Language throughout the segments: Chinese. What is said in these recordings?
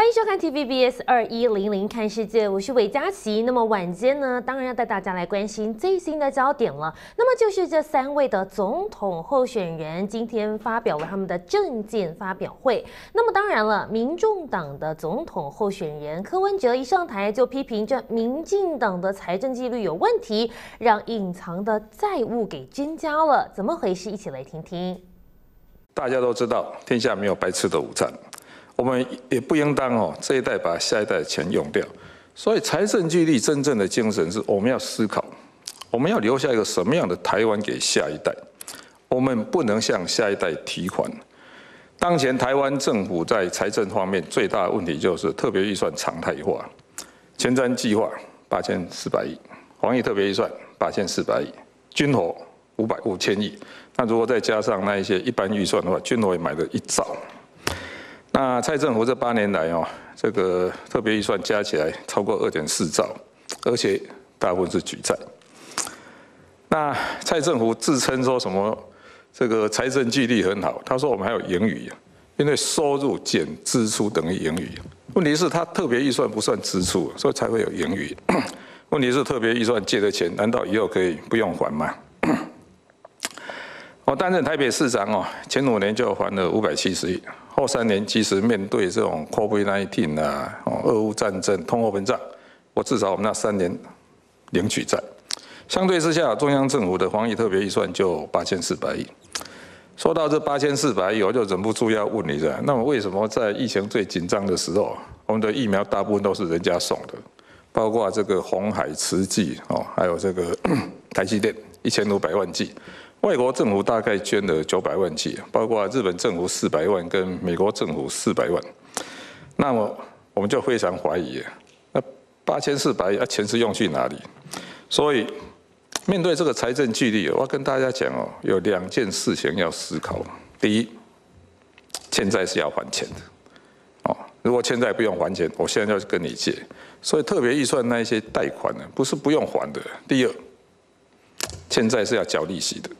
欢迎收看 TVBS 二一零零看世界，我是韦佳琪。那么晚间呢，当然要带大家来关心最新的焦点了。那么就是这三位的总统候选人今天发表了他们的政见发表会。那么当然了，民众党的总统候选人柯文哲一上台就批评这民进党的财政纪律有问题，让隐藏的债务给增加了。怎么回事？一起来听听。大家都知道，天下没有白吃的午餐。我们也不应当哦，这一代把下一代的钱用掉。所以财政纪律真正的精神是，我们要思考，我们要留下一个什么样的台湾给下一代。我们不能向下一代提款。当前台湾政府在财政方面最大的问题就是特别预算常态化，前瞻计划八千四百亿，防疫特别预算八千四百亿，军火五百五千亿。那如果再加上那一些一般预算的话，军火也买了一兆。那蔡政府这八年来哦，这个特别预算加起来超过二点四兆，而且大部分是举债。那蔡政府自称说什么这个财政纪律很好，他说我们还有盈余，因为收入减支出等于盈余。问题是，他特别预算不算支出，所以才会有盈余。问题是，特别预算借的钱，难道以后可以不用还吗？我担任台北市长哦，前五年就还了五百七十亿。后三年，即使面对这种 COVID-19 啊，哦，俄乌战争、通货膨胀，我至少我们那三年领取债。相对之下，中央政府的防疫特别预算就八千四百亿。说到这八千四百亿，我就忍不住要问你了：那么为什么在疫情最紧张的时候，我们的疫苗大部分都是人家送的？包括这个红海、慈济哦，还有这个 台积电一千五百万剂。外国政府大概捐了九百万剂，包括日本政府四百万跟美国政府四百万，那么我们就非常怀疑，那八千四百亿啊钱是用去哪里？所以面对这个财政纪律，我要跟大家讲哦，有两件事情要思考。第一，欠债是要还钱的，哦，如果欠债不用还钱，我现在就跟你借。所以特别预算那一些贷款呢，不是不用还的。第二，欠债是要缴利息的。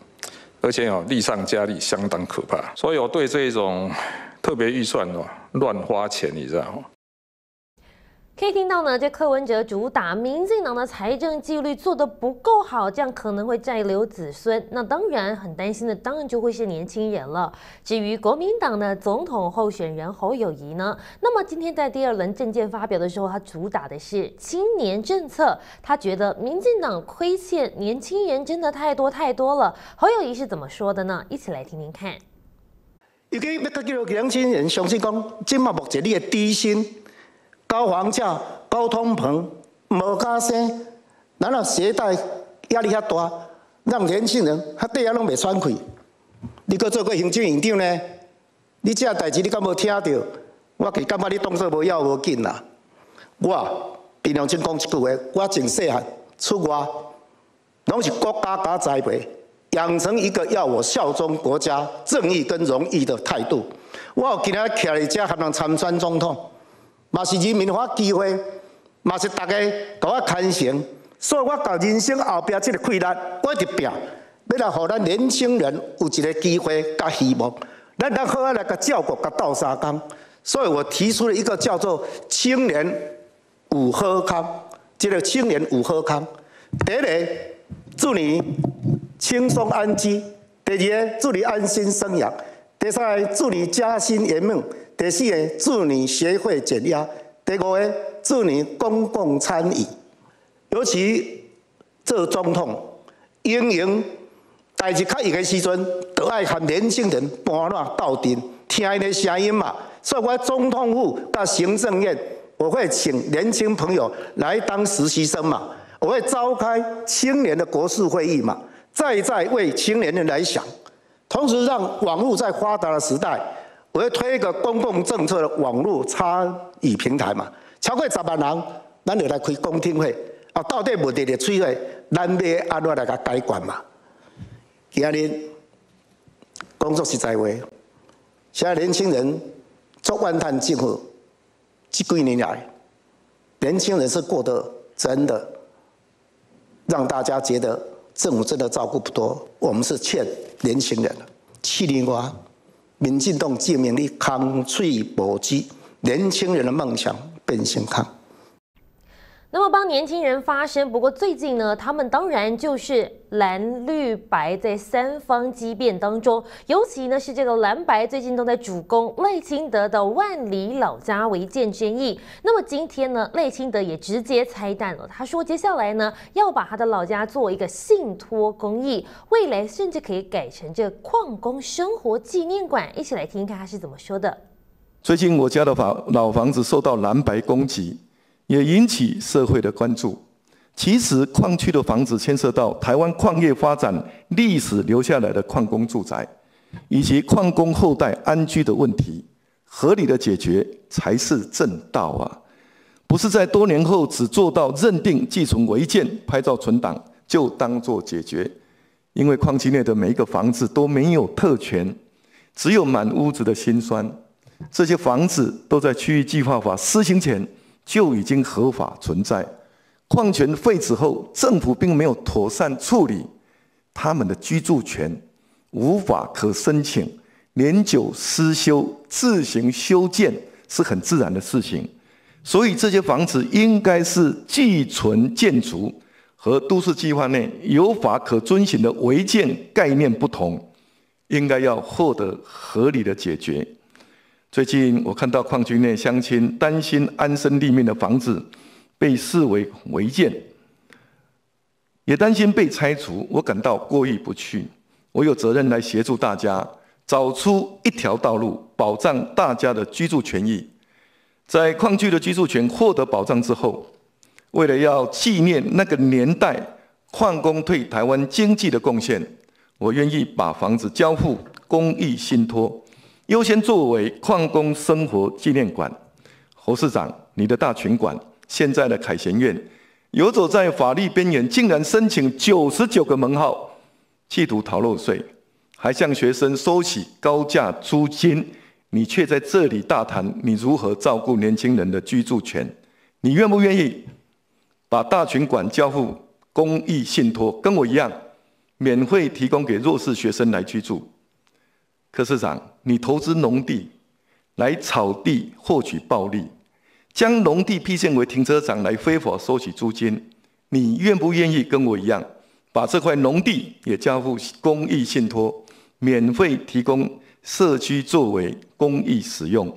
而且哦，利上加利，相当可怕。所以我对这种特别预算哦，乱花钱，你知道吗？可以听到呢，这柯文哲主打民进党的财政纪律做得不够好，这样可能会债留子孙。那当然很担心的，当然就会是年轻人了。至于国民党的总统候选人侯友谊呢，那么今天在第二轮政见发表的时候，他主打的是青年政策。他觉得民进党亏欠年轻人真的太多太多了。侯友谊是怎么说的呢？一起来听听看。尤其要叫年轻人相信讲，今嘛目前你的低薪。高房价、高通膨、无加薪，然后携带压力遐大，让年轻人他底下拢未喘气。你搁做过行政院长呢？你这代志你敢无听到？我其感觉你动作无要无紧啦。我平常真讲一句话，我真细汉出外，拢是国家家栽培，养成一个要我效忠国家、正义跟荣誉的态度。我今日徛在遮，还能参选总统。嘛是人民发机会，嘛是大家给我牵成，所以我甲人生后壁即个困难，我一直拼，要来互咱年轻人有一个机会甲希望，咱能好好来甲照顾甲斗三工，所以我提出了一个叫做青年五好康，即个青年五好康，第一祝你轻松安居，第二祝你安心生养，第三祝你家兴圆满。第四个，祝你学会减压；第五个，祝你公共参与。尤其做总统，经营代志较易的时阵，都爱和年轻人搬乱斗阵，听因的声音嘛。所以我总统府到行政院，我会请年轻朋友来当实习生嘛。我会召开青年的国事会议嘛，再再为青年人来想，同时让网络在发达的时代。我要推一个公共政策的网络参与平台嘛，超过十万人，咱就来开公听会，啊，到底问题的取会，咱要安怎来甲解决嘛？今日工作实在话，现在年轻人做万叹政府，这几年来，年轻人是过得真的让大家觉得政府真的照顾不多，我们是欠年轻人的。七年瓜。民进党证明你空嘴无知，年轻人的梦想变成空。那么帮年轻人发声，不过最近呢，他们当然就是蓝绿白在三方激辩当中，尤其呢是这个蓝白最近都在主攻赖清德的万里老家违建争议。那么今天呢，赖清德也直接拆弹了，他说接下来呢要把他的老家做一个信托公益，未来甚至可以改成这矿工生活纪念馆。一起来听一看他是怎么说的。最近我家的房老房子受到蓝白攻击。也引起社会的关注。其实，矿区的房子牵涉到台湾矿业发展历史留下来的矿工住宅，以及矿工后代安居的问题，合理的解决才是正道啊！不是在多年后只做到认定寄存违建、拍照存档就当做解决。因为矿区内的每一个房子都没有特权，只有满屋子的辛酸。这些房子都在区域计划法施行前。就已经合法存在。矿权废止后，政府并没有妥善处理他们的居住权，无法可申请年久失修，自行修建是很自然的事情。所以这些房子应该是寄存建筑，和都市计划内有法可遵循的违建概念不同，应该要获得合理的解决。最近我看到矿区内乡亲担心安身立命的房子被视为违建，也担心被拆除，我感到过意不去。我有责任来协助大家找出一条道路，保障大家的居住权益。在矿区的居住权获得保障之后，为了要纪念那个年代矿工对台湾经济的贡献，我愿意把房子交付公益信托。优先作为矿工生活纪念馆，侯市长，你的大群馆，现在的凯旋院，游走在法律边缘，竟然申请九十九个门号，企图逃漏税，还向学生收取高价租金，你却在这里大谈你如何照顾年轻人的居住权，你愿不愿意把大群馆交付公益信托，跟我一样，免费提供给弱势学生来居住？柯市长，你投资农地来炒地获取暴利，将农地辟建为停车场来非法收取租金，你愿不愿意跟我一样，把这块农地也交付公益信托，免费提供社区作为公益使用？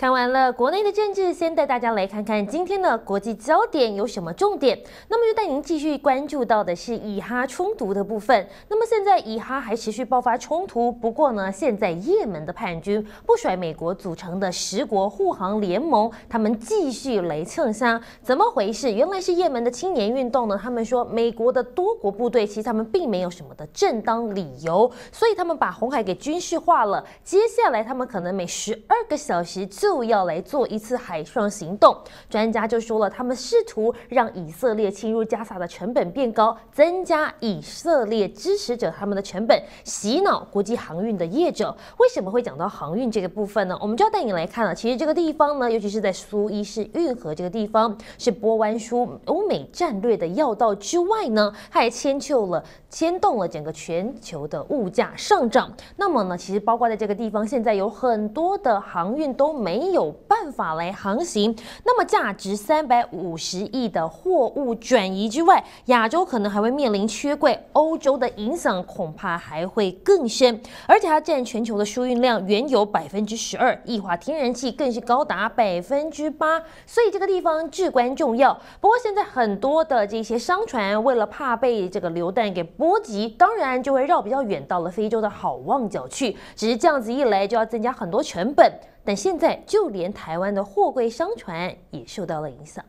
看完了国内的政治，先带大家来看看今天的国际焦点有什么重点。那么就带您继续关注到的是以哈冲突的部分。那么现在以哈还持续爆发冲突，不过呢，现在也门的叛军不甩美国组成的十国护航联盟，他们继续来蹭香，怎么回事？原来是也门的青年运动呢。他们说美国的多国部队其实他们并没有什么的正当理由，所以他们把红海给军事化了。接下来他们可能每十二个小时就就要来做一次海上行动，专家就说了，他们试图让以色列侵入加沙的成本变高，增加以色列支持者他们的成本，洗脑国际航运的业者。为什么会讲到航运这个部分呢？我们就要带你来看了。其实这个地方呢，尤其是在苏伊士运河这个地方，是波湾输欧美战略的要道之外呢，它还牵就了牵动了整个全球的物价上涨。那么呢，其实包括在这个地方，现在有很多的航运都没。没有办法来航行，那么价值三百五十亿的货物转移之外，亚洲可能还会面临缺柜，欧洲的影响恐怕还会更深，而且它占全球的输运量原有百分之十二，液化天然气更是高达百分之八，所以这个地方至关重要。不过现在很多的这些商船为了怕被这个流弹给波及，当然就会绕比较远，到了非洲的好望角去，只是这样子一来就要增加很多成本。但现在，就连台湾的货柜商船也受到了影响。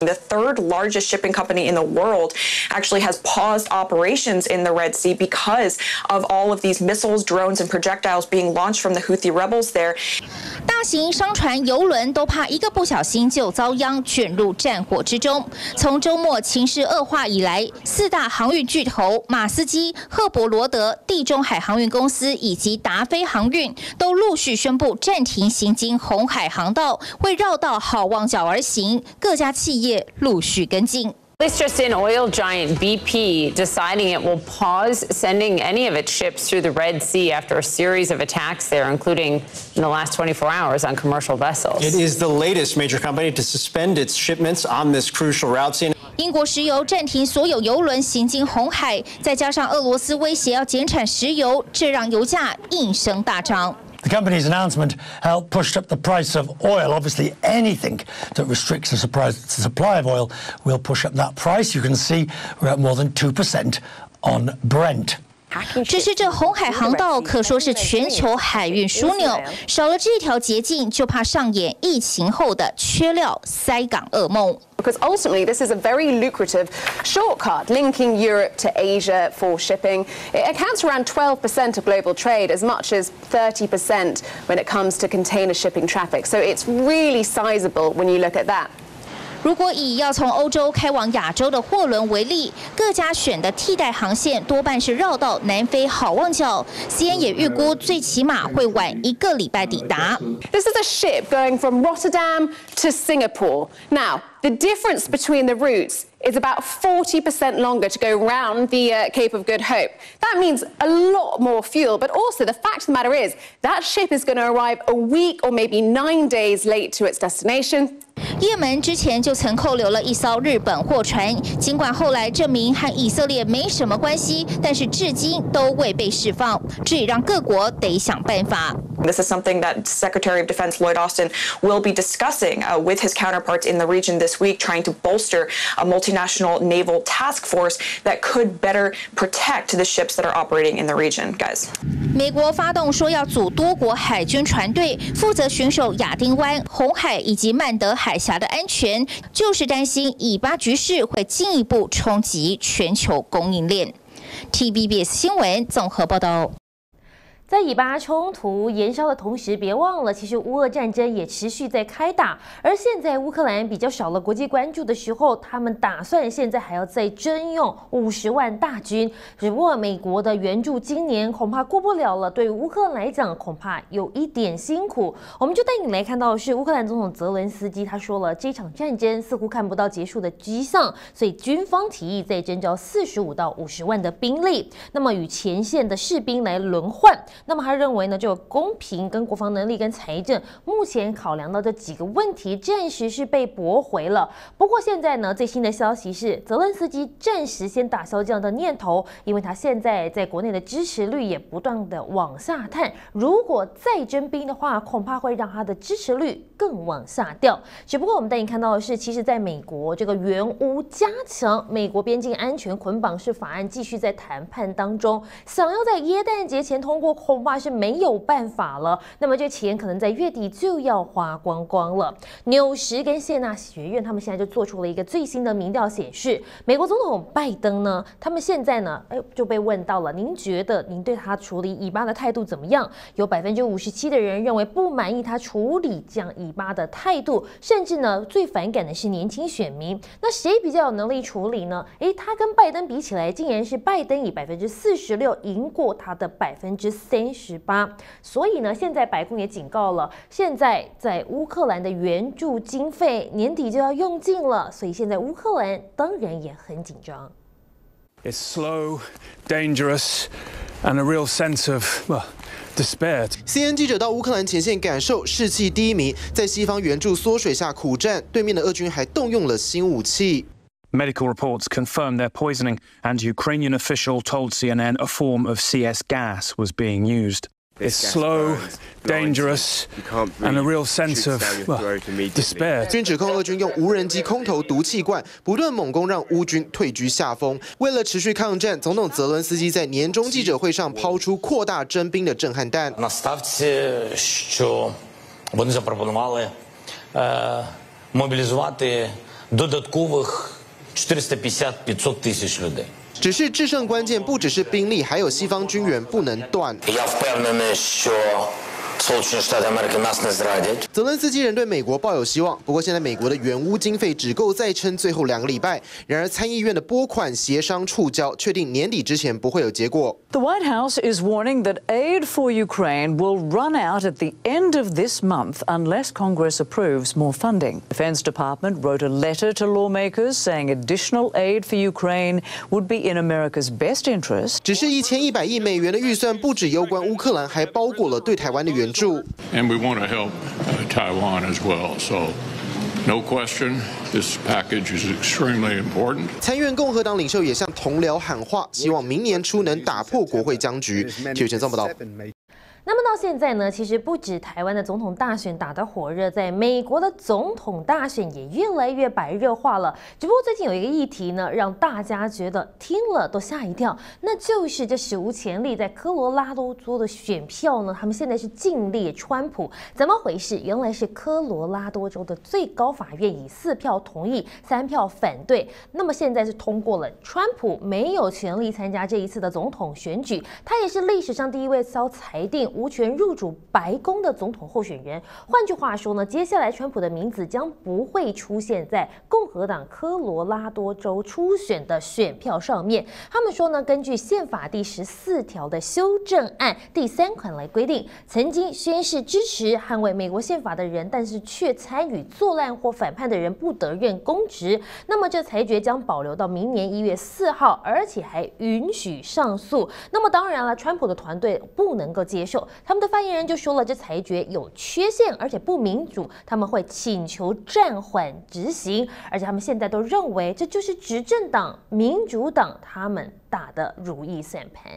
The third largest shipping company in the world actually has paused operations in the Red Sea because of all of these missiles, drones, and projectiles being launched from the Houthi rebels there. 大型商船、游轮都怕一个不小心就遭殃，卷入战火之中。从周末情势恶化以来，四大航运巨头马斯基、赫伯罗德、地中海航运公司以及达菲航运都陆续宣布暂停行经红海航道，会绕道好望角而行。各家企业。 陆续跟进。 This just in, oil giant BP deciding it will pause sending any of its ships through the Red Sea after a series of attacks there, including in the last 24 hours on commercial vessels. It is the latest major company to suspend its shipments on this crucial route. Scene. 英国石油暂停所有油轮行经红海，再加上俄罗斯威胁要减产石油，这让油价应声大涨。 The company's announcement helped push up the price of oil. Obviously, anything that restricts the supply of oil will push up that price. You can see we're at more than 2% on Brent. 只是这红海航道可说是全球海运枢纽，少了这条捷径，就怕上演疫情后的缺料塞港噩梦。Because ultimately, this is a very lucrative shortcut linking Europe to Asia for shipping. It accounts for around 12% of global trade, as much as 30% when it comes to container shipping traffic. So it's really sizable when you look at that. 如果以要从欧洲开往亚洲的货轮为例，各家选的替代航线多半是绕到南非好望角。CN 也预估最起码会晚一个礼拜抵达。This is a ship going from Rotterdam to Singapore. Now, the difference between the routes is about 40% longer to go round the uh, Cape of Good Hope. That means a lot more fuel, but also the fact of the matter is that ship is going to arrive a week or maybe nine days late to its destination. 也门之前就曾扣留了一艘日本货船，尽管后来证明和以色列没什么关系，但是至今都未被释放，这也让各国得想办法。This is something that Secretary of Defense Lloyd Austin will be discussing uh, with his counterparts in the region this week, trying to bolster a multinational naval task force that could better protect the ships that are operating in the region. Guys. 美国发动说要组多国海军船队，负责巡守亚丁湾、红海以及曼德海峡的安全，就是担心以巴局势会进一步冲击全球供应链。TVBS 新闻综合报道。 在以巴冲突延烧的同时，别忘了，其实乌俄战争也持续在开打。而现在乌克兰比较少了国际关注的时候，他们打算现在还要再征用五十万大军。只不过美国的援助今年恐怕过不了了，对乌克兰来讲恐怕有一点辛苦。我们就带你来看到的是乌克兰总统泽伦斯基，他说了，这场战争似乎看不到结束的迹象，所以军方提议再征召四十五到五十万的兵力，那么与前线的士兵来轮换。那么他认为呢，就公平、跟国防能力、跟财政，目前考量到这几个问题，暂时是被驳回了。不过现在呢，最新的消息是，泽伦斯基暂时先打消这样的念头，因为他现在在国内的支持率也不断的往下探。如果再征兵的话，恐怕会让他的支持率更往下掉。只不过我们带你看到的是，其实在美国这个援乌加强美国边境安全捆绑式法案继续在谈判当中，想要在耶诞节前通过。恐怕是没有办法了。那么这钱可能在月底就要花光光了。纽什跟谢纳学院他们现在就做出了一个最新的民调显示，美国总统拜登呢，他们现在呢，哎就被问到了，您觉得您对他处理以巴的态度怎么样？有百分之五十七的人认为不满意他处理这样以巴的态度，甚至呢最反感的是年轻选民。那谁比较有能力处理呢？诶，他跟拜登比起来，竟然是拜登以百分之四十六赢过他的百分之。三十八，所以呢，现在白宫也警告了，现在在乌克兰的援助经费年底就要用尽了，所以现在乌克兰当然也很紧张。It's slow, dangerous, and a real sense of well despair. CNN 记者到乌克兰前线感受士气低迷，在西方援助缩水下苦战，对面的俄军还动用了新武器。Medical reports confirmed their poisoning, and Ukrainian official told CNN a form of CS gas was being used. It's slow, dangerous, and a real sense of despair. 军指控俄军用无人机空投毒气罐，不断猛攻，让乌军退居下风。为了持续抗战，总统泽伦斯基在年终记者会上抛出扩大征兵的震撼弹。На ставці, що вони запропонували мобілізувати додаткових 只是制胜关键不只是兵力还有西方军援不能断。泽伦斯基人对美国抱有希望，不过现在美国的援乌经费只够再撑最后两个礼拜。然而参议院的拨款协商触礁，确定年底之前不会有结果。 The White House is warning that aid for Ukraine will run out at the end of this month unless Congress approves more funding. Defense Department wrote a letter to lawmakers saying additional aid for Ukraine would be in America's best interest. 只是一千一百亿美元的预算，不止攸关乌克兰，还包裹了对台湾的援 助。And we want to help uh, Taiwan as well. So, no question, this package is extremely important. 参院共和党领袖也向同僚喊话，希望明年初能打破国会僵局。体育全报道。那么到现在呢，其实不止台湾的总统大选打得火热，在美国的总统大选也越来越白热化了。只不过最近有一个议题呢，让大家觉得听了都吓一跳，那就是这史无前例在科罗拉多州的选票呢，他们现在是禁列川普，怎么回事？原来是科罗拉多州的最高法院以四票同意、三票反对，那么现在是通过了川普没有权利参加这一次的总统选举，他也是历史上第一位遭裁定。无权入主白宫的总统候选人。换句话说呢，接下来川普的名字将不会出现在共和党科罗拉多州初选的选票上面。他们说呢，根据宪法第十四条的修正案第三款来规定，曾经宣誓支持捍卫美国宪法的人，但是却参与作乱或反叛的人，不得任公职。那么这裁决将保留到明年一月四号，而且还允许上诉。那么当然了，川普的团队不能够接受。他们的发言人就说了，这裁决有缺陷，而且不民主，他们会请求暂缓执行，而且他们现在都认为这就是执政党民主党他们打的如意算盘。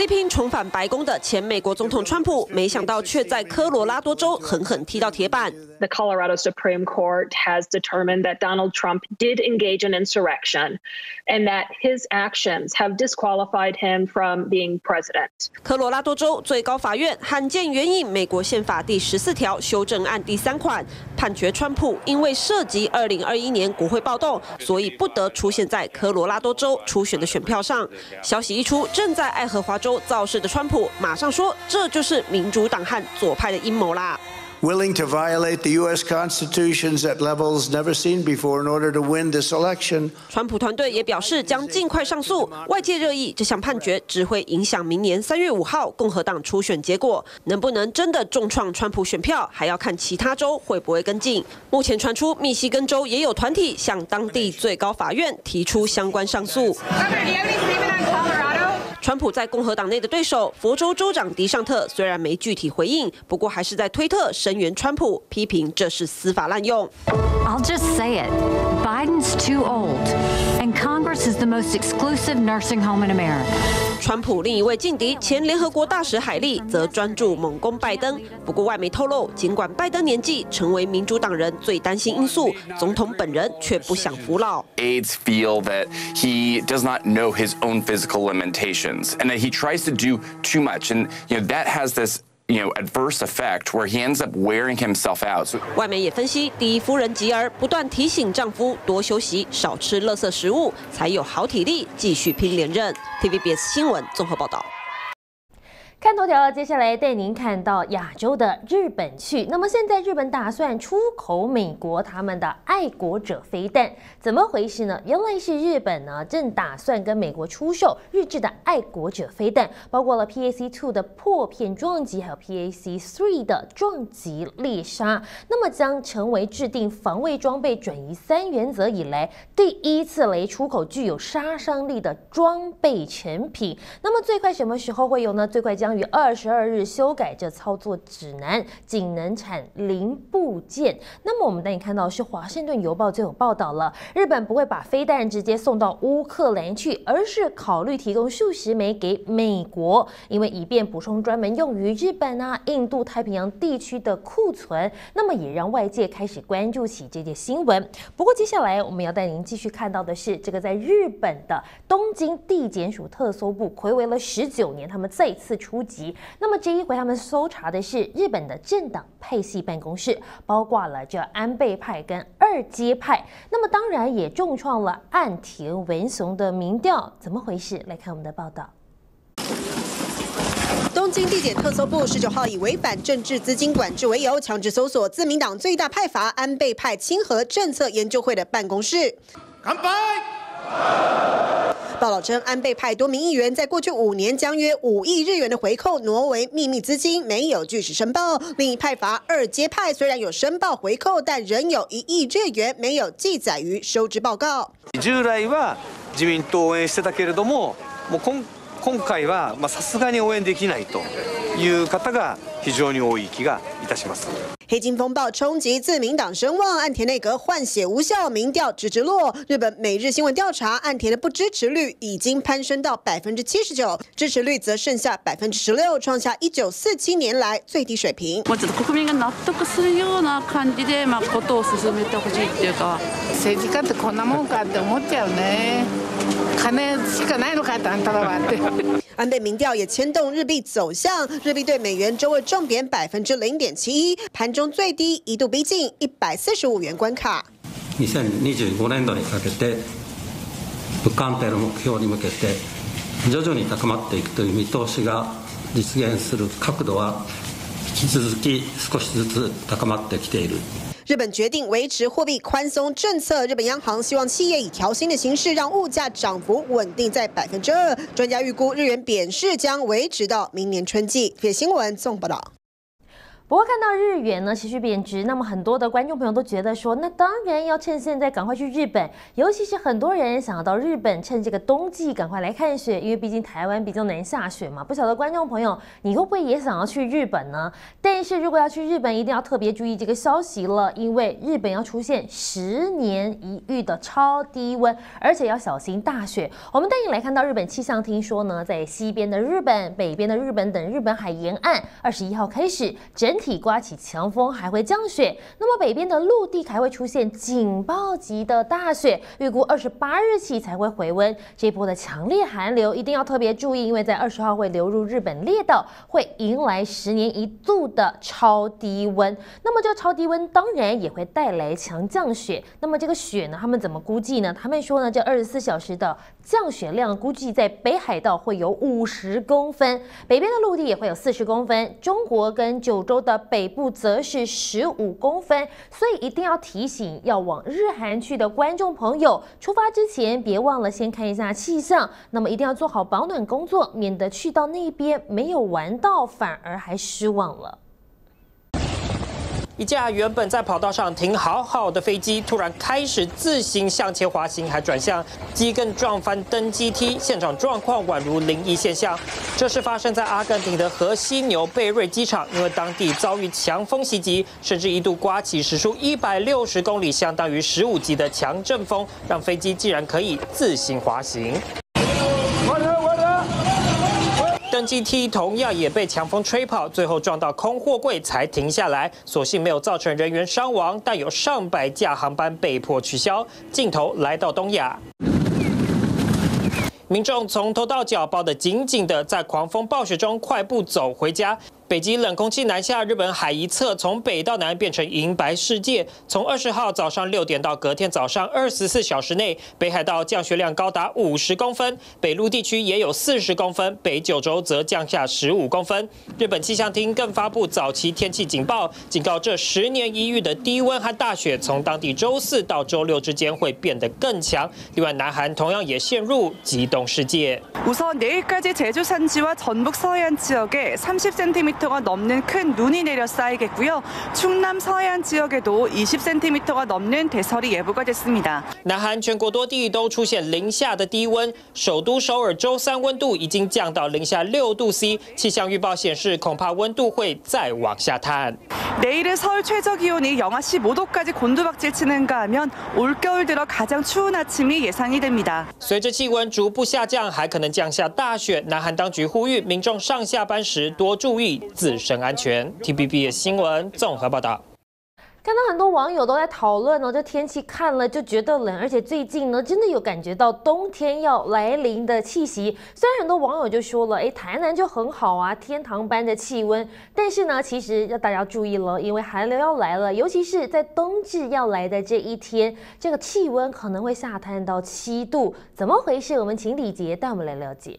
力拼重返白宫的前美国总统川普，没想到却在科罗拉多州狠狠踢到铁板。The Colorado Supreme Court has determined that Donald Trump did engage in insurrection and that his actions have disqualified him from being president. 科罗拉多州最高法院罕见援引美国宪法第十四条修正案第三款，判决川普因为涉及2021年国会暴动，所以不得出现在科罗拉多州初选的选票上。消息一出，正在爱荷华州造势的川普马上说，这就是民主党和左派的阴谋啦。willing to violate the U.S. Constitutions at levels never seen before in order to win this election. 川普团队也表示将尽快上诉。外界热议这项判决只会影响明年三月五号共和党初选结果，能不能真的重创川普选票，还要看其他州会不会跟进。目前传出密西根州也有团体向当地最高法院提出相关上诉。川普在共和党内的对手佛州州长迪尚特虽然没具体回应，不过还是在推特声援川普，批评这是司法滥用。I'll just say it. Biden's too old, and Congress is the most exclusive nursing home in America. 川普另一位劲敌前联合国大使海利则专注猛攻拜登。不过外媒透露，尽管拜登年纪成为民主党人最担心因素，总统本人却不想服老。 Aides feel that he does not know his own physical limitations and that he tries to do too much, and you know that has this You know adverse effect where he ends up wearing himself out. 外媒也分析，第一夫人吉尔不断提醒丈夫多休息、少吃垃圾食物，才有好体力继续拼连任。TVBS 新闻综合报道。看头条，接下来带您看到亚洲的日本去。那么现在日本打算出口美国他们的爱国者飞弹，怎么回事呢？原来是日本呢正打算跟美国出售日制的爱国者飞弹，包括了 PAC two 的破片撞击，还有 PAC three 的撞击猎杀。那么将成为制定防卫装备转移三原则以来第一次雷出口具有杀伤力的装备成品。那么最快什么时候会有呢？最快将于二十二日修改这操作指南，仅能产零部件。那么我们带你看到是《华盛顿邮报》就有报道了，日本不会把飞弹直接送到乌克兰去，而是考虑提供数十枚给美国，因为以便补充专门用于日本啊、印度太平洋地区的库存。那么也让外界开始关注起这件新闻。不过接下来我们要带您继续看到的是，这个在日本的东京地检署特搜部暌违了十九年，他们再次出。击。那么这一回他们搜查的是日本的政党派系办公室，包括了这安倍派跟二阶派。那么当然也重创了岸田文雄的民调，怎么回事？来看我们的报道。东京地检特搜部十九号以违反政治资金管制为由，强制搜索自民党最大派阀安倍派亲和政策研究会的办公室。干杯！报道称，安倍派多名议员在过去五年将约五亿日元的回扣挪为秘密资金，没有据实申报。另一派阀二阶派虽然有申报回扣，但仍有一亿日元没有记载于收支报告。従来は自民党応援してたけれども、もう今 今回はまあさすがに応援できないという方が非常に多い気がいたします。黑金风暴冲击自民党声望，岸田内阁换血无效，民调直直落。日本每日新闻调查，岸田的不支持率已经攀升到百分之七十九，支持率则剩下百分之十六，创下一九四七年来最低水平。もうちょっと国民が納得するような感じでまあことを進めてほしいっていうか。政治家ってこんなもんかって思っちゃうね。 金しかないのかってあんたらはって。安倍民调也牵动日币走向，日币对美元周二重贬百分之零点七一，盘中最低一度逼近一百四十五元关卡。2025年度にかけて物価安定の目標に向けて徐々に高まっていくという見通しが実現する角度は引き続き少しずつ高まってきている。 日本决定维持货币宽松政策，日本央行希望企业以调薪的形式让物价涨幅稳定在百分之二。专家预估日元贬势将维持到明年春季。铁新闻纵报道。不过看到日元呢持续贬值，那么很多的观众朋友都觉得说，那当然要趁现在赶快去日本，尤其是很多人想要到日本趁这个冬季赶快来看雪，因为毕竟台湾比较难下雪嘛。不晓得观众朋友你会不会也想要去日本呢？但是如果要去日本，一定要特别注意这个消息了，因为日本要出现十年一遇的超低温，而且要小心大雪。我们带你来看到日本气象厅说呢，在西边的日本、北边的日本等日本海沿岸，二十一号开始整。体刮起强风，还会降雪。那么北边的陆地还会出现警报级的大雪，预估二十八日起才会回温。这波的强烈寒流一定要特别注意，因为在二十号会流入日本列岛，会迎来十年一度的超低温。那么这超低温当然也会带来强降雪。那么这个雪呢，他们怎么估计呢？他们说呢，这二十四小时的降雪量估计在北海道会有五十公分，北边的陆地也会有四十公分。中国跟九州的。的北部则是十五公分，所以一定要提醒要往日韩去的观众朋友，出发之前别忘了先看一下气象，那么一定要做好保暖工作，免得去到那边没有玩到，反而还失望了。一架原本在跑道上停好好的飞机，突然开始自行向前滑行，还转向，机更撞翻登机梯，现场状况宛如灵异现象。这是发生在阿根廷的河西纽贝瑞机场，因为当地遭遇强风袭击，甚至一度刮起时速一百六十公里，相当于十五级的强阵风，让飞机竟然可以自行滑行。登机梯同样也被强风吹跑，最后撞到空货柜才停下来。所幸没有造成人员伤亡，但有上百架航班被迫取消。镜头来到东亚，民众从头到脚包得紧紧的，在狂风暴雪中快步走回家。北极冷空气南下，日本海一侧从北到南变成银白世界。从二十号早上六点到隔天早上二十四小时内，北海道降雪量高达五十公分，北陆地区也有四十公分，北九州则降下十五公分。日本气象厅更发布早期天气警报，警告这十年一遇的低温和大雪，从当地周四到周六之间会变得更强。另外，南韩同样也陷入极冻世界。우선내일까지제주산지와전북서해안지역에30 cm 南韩全国多地都出现零下的低温，首都首尔周三温度已经降到零下六度 C。气象预报显示，恐怕温度会再往下探。내일서울 최저 기온이 영하 15도까지 곤두박질치는가 하면 올겨울 들어 가장 추운 아침이 예상이 됩니 다。 随着气温逐步下降，还可能降下大雪。南韩当局呼吁民众上下班时多注意。自身安全。TBB 的新闻综合报道。看到很多网友都在讨论呢，这天气看了就觉得冷，而且最近呢，真的有感觉到冬天要来临的气息。虽然很多网友就说了，哎，台南就很好啊，天堂般的气温。但是呢，其实要大家注意了，因为寒流要来了，尤其是在冬至要来的这一天，这个气温可能会下探到七度。怎么回事？我们请李杰带我们来了解。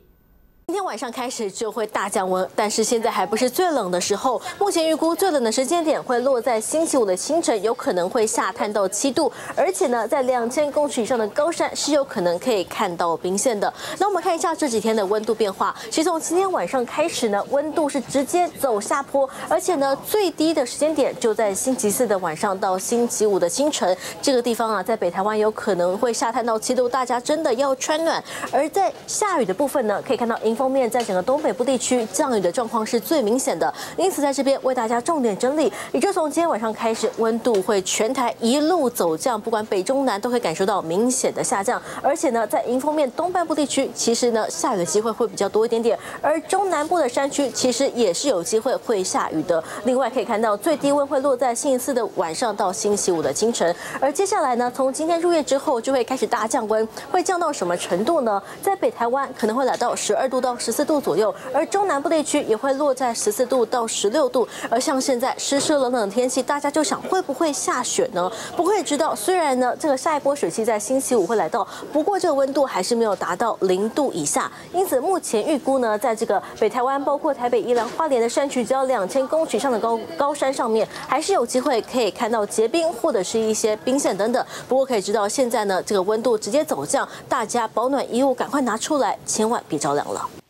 今天晚上开始就会大降温，但是现在还不是最冷的时候。目前预估最冷的时间点会落在星期五的清晨，有可能会下探到七度，而且呢，在两千公尺以上的高山是有可能可以看到冰线的。那我们看一下这几天的温度变化，其实从今天晚上开始呢，温度是直接走下坡，而且呢，最低的时间点就在星期四的晚上到星期五的清晨，这个地方啊，在北台湾有可能会下探到七度，大家真的要穿暖。而在下雨的部分呢，可以看到迎封面在整个东北部地区降雨的状况是最明显的，因此在这边为大家重点整理，也就从今天晚上开始，温度会全台一路走降，不管北中南都会感受到明显的下降，而且呢，在迎风面东半部地区，其实呢下雨的机会会比较多一点点，而中南部的山区其实也是有机会会下雨的。另外可以看到最低温会落在星期四的晚上到星期五的清晨，而接下来呢，从今天入夜之后就会开始大降温，会降到什么程度呢？在北台湾可能会来到十二度到十四度左右，而中南部地区也会落在十四度到十六度。而像现在湿湿冷冷的天气，大家就想会不会下雪呢？不会知道，虽然呢这个下一波水汽在星期五会来到，不过这个温度还是没有达到零度以下。因此目前预估呢，在这个北台湾，包括台北、宜兰、花莲的山区，只要两千公尺以上的高高山上面，还是有机会可以看到结冰或者是一些冰线等等。不过可以知道，现在呢这个温度直接走降，大家保暖衣物赶快拿出来，千万别着凉了。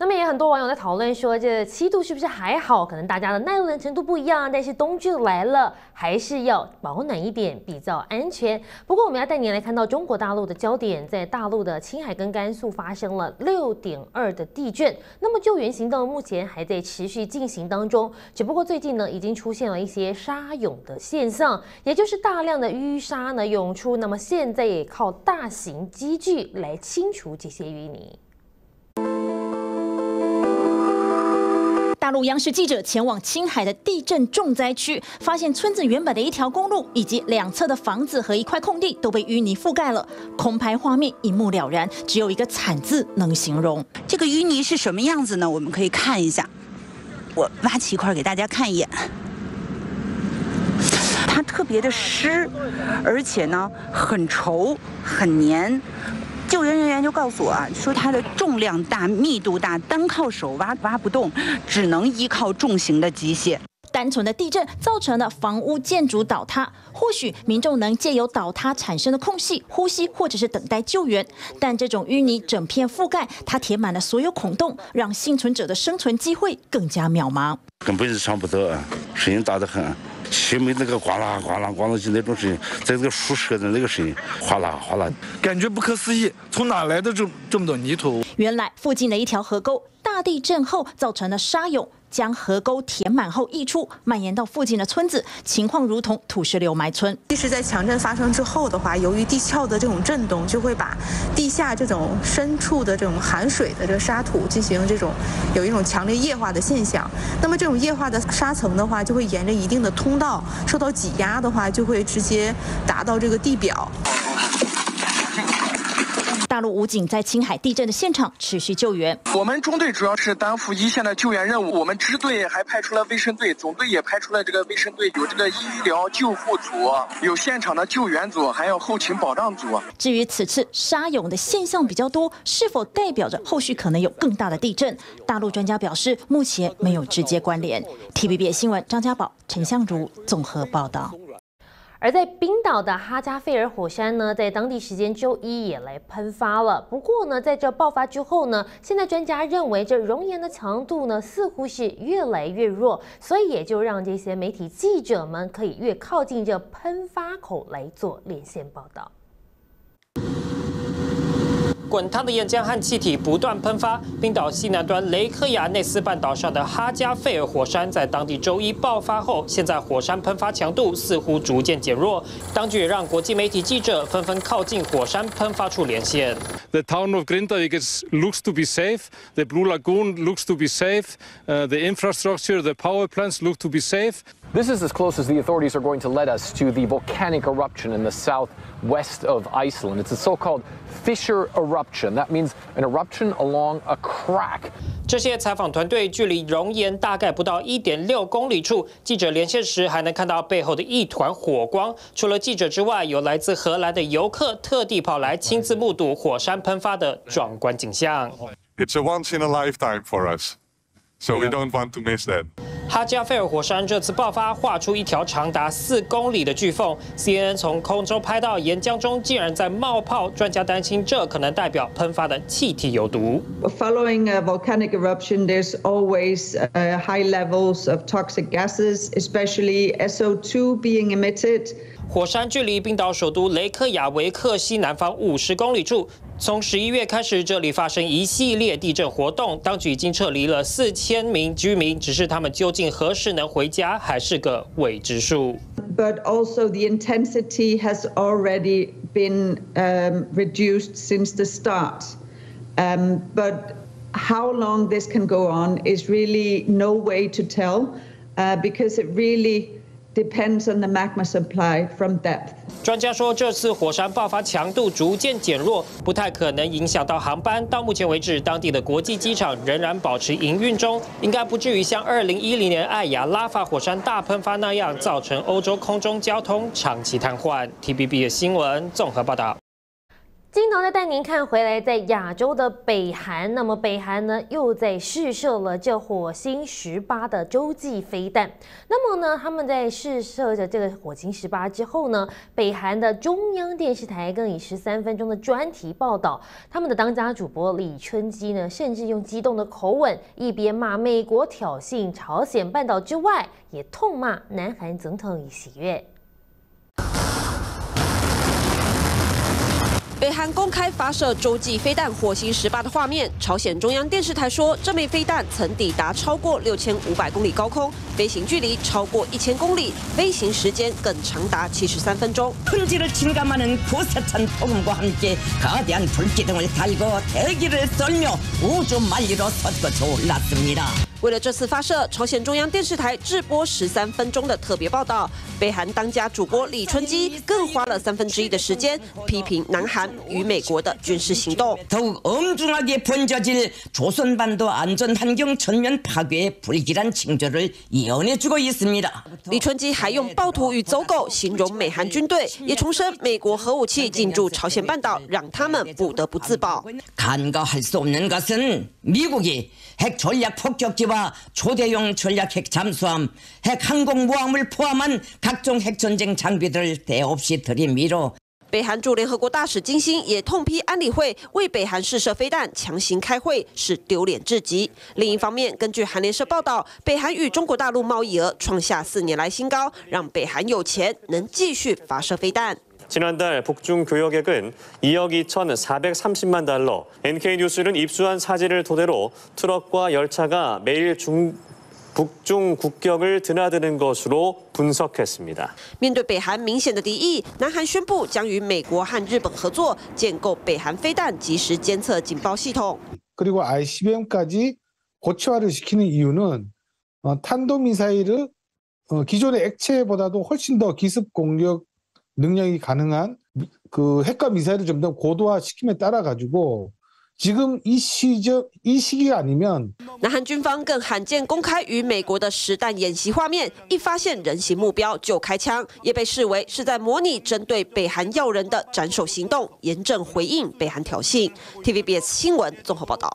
那么也很多网友在讨论说，这七度是不是还好？可能大家的耐冷程度不一样，但是冬至来了，还是要保暖一点比较安全。不过我们要带您来看到中国大陆的焦点，在大陆的青海跟甘肃发生了六点二的地震。那么救援行动目前还在持续进行当中，只不过最近呢，已经出现了一些沙涌的现象，也就是大量的淤沙呢涌出。那么现在也靠大型机具来清除这些淤泥。大陆央视记者前往青海的地震重灾区，发现村子原本的一条公路以及两侧的房子和一块空地都被淤泥覆盖了。空拍画面一目了然，只有一个惨字能形容。这个淤泥是什么样子呢？我们可以看一下，我挖起一块给大家看一眼。它特别的湿，而且呢很稠很黏。救援人员就告诉我啊，说它的重量大、密度大，单靠手挖挖不动，只能依靠重型的机械。单纯的地震造成了房屋建筑倒塌，或许民众能借由倒塌产生的空隙呼吸，或者是等待救援。但这种淤泥整片覆盖，它填满了所有孔洞，让幸存者的生存机会更加渺茫。根本是想不到啊，声音大得很。前面那个呱啦呱啦呱啦就那种声音，在这个树舍的那个声音，哗啦哗啦，感觉不可思议。从哪来的这这么多泥土？原来附近的一条河沟，大地震后造成了沙涌。将河沟填满后溢出，蔓延到附近的村子，情况如同土石流埋村。其实，在强震发生之后的话，由于地壳的这种震动，就会把地下这种深处的这种含水的这个沙土进行这种有一种强烈液化的现象。那么，这种液化的沙层的话，就会沿着一定的通道受到挤压的话，就会直接达到这个地表。大陆武警在青海地震的现场持续救援。我们中队主要是担负一线的救援任务，我们支队还派出了卫生队，总队也派出了这个卫生队，有这个医疗救护组，有现场的救援组，还有后勤保障组。至于此次沙涌的现象比较多，是否代表着后续可能有更大的地震？大陆专家表示，目前没有直接关联。TVB 新闻张家宝、陈相如综合报道。而在冰岛的哈加费尔火山呢，在当地时间周一也来喷发了。不过呢，在这爆发之后呢，现在专家认为这熔岩的强度呢似乎是越来越弱，所以也就让这些媒体记者们可以越靠近这喷发口来做连线报道。滚烫的岩浆和气体不断喷发。冰岛西南端雷克雅内斯半岛上的哈加费尔火山在当地周一爆发后，现在火山喷发强度似乎逐渐减弱。当局也让国际媒体记者纷纷靠近火山喷发处连线。The town of Grindavik looks to be safe. The Blue Lagoon looks to be safe. The infrastructure, the power plants look to be safe. This is as close as the authorities are going to let us to the volcanic eruption in the southwest of Iceland. It's a so-called fissure eruption. That means an eruption along a crack. 这些采访团队距离熔岩大概不到一点六公里处，记者连线时还能看到背后的一团火光。除了记者之外，有来自荷兰的游客特地跑来亲自目睹火山喷发的壮观景象。 it's a once in a lifetime for us. So we don't want to miss that. 哈加菲尔火山这次爆发，画出一条长达四公里的巨缝。CNN 从空中拍到岩浆中竟然在冒泡，专家担心这可能代表喷发的气体有毒。Following a volcanic eruption, there's always uh, high levels of toxic gases, especially SO2 being emitted. 火山距离冰岛首都雷克雅维克西南方五十公里处。从十一月开始，这里发生一系列地震活动，当局已经撤离了四千名居民，只是他们究竟何时能回家，还是个未知数。But also the intensity has already been um, reduced since the start. Um, but how long this can go on is really no way to tell, uh, because it really depends on the magma supply from depth. 专家说，这次火山爆发强度逐渐减弱，不太可能影响到航班。到目前为止，当地的国际机场仍然保持营运中，应该不至于像2010年爱亚拉法火山大喷发那样，造成欧洲空中交通长期瘫痪。TBB 的新闻综合报道。镜头再带您看回来，在亚洲的北韩，那么北韩呢又在试射了这火星十八的洲际飞弹。那么呢，他们在试射着这个火星十八之后呢，北韩的中央电视台更以十三分钟的专题报道，他们的当家主播李春基呢，甚至用激动的口吻，一边骂美国挑衅朝鲜半岛之外，也痛骂南韩总统李喜悦。北韩公开发射洲际飞弹火星十八的画面。朝鲜中央电视台说，这枚飞弹曾抵达超过六千五百公里高空，飞行距离超过一千公里，飞行时间更长达七十三分钟。편지를침감하는고세찬복음과함께거대한불기둥을달고대기를썰며우주만리로솟구쳐올랐습니다为了这次发射，朝鲜中央电视台制播十三分钟的特别报道。北韩当家主播李春基更花了三分之一的时间批评南韩 与美国的军事行动。더욱엄중하게번져질조선반도안전환경전면파괴불길한징조를연해주고있습니다李春基还用暴徒与走狗形容美韩军队，也重申美国核武器进驻朝鲜半岛，让他们不得不自保。간과할수없는것은미국이핵전략폭격지 와 초대용 전략 핵 잠수함, 핵 항공모함을 포함한 각종 핵 전쟁 장비들을 대없이 들이밀어 北韩驻联合国大使金星也痛批安理会为北韩试射飞弹强行开会是丢脸至极。另一方面，根据韩联社报道，北韩与中国大陆贸易额创下四年来新高，让北韩有钱能继续发射飞弹。 지난달 북중 교역액은 2억 2,430만 달러. NK뉴스는 입수한 사진을 토대로 트럭과 열차가 매일 중 북중 국격을 드나드는 것으로 분석했습니다. 面对北韩明显的敌意，南韩宣布将与美国和日本合作，建构北韩飞弹即时监测警报系统。 그리고 ICBM까지 고체화를 시키는 이유는 어, 탄도미사일을 어, 기존의 액체보다도 훨씬 더 기습 공격 능력이 가능한 그 핵과 미사일을 좀 더 고도화시킴에 따라 가지고 这个一系就一系列里面南韩军方更罕见公开与美国的实弹演习画面一发现人形目标就开枪也被视为是在模拟针对北韩要人的斩首行动严正回应北韩挑衅。Tvbs 新闻综合报道。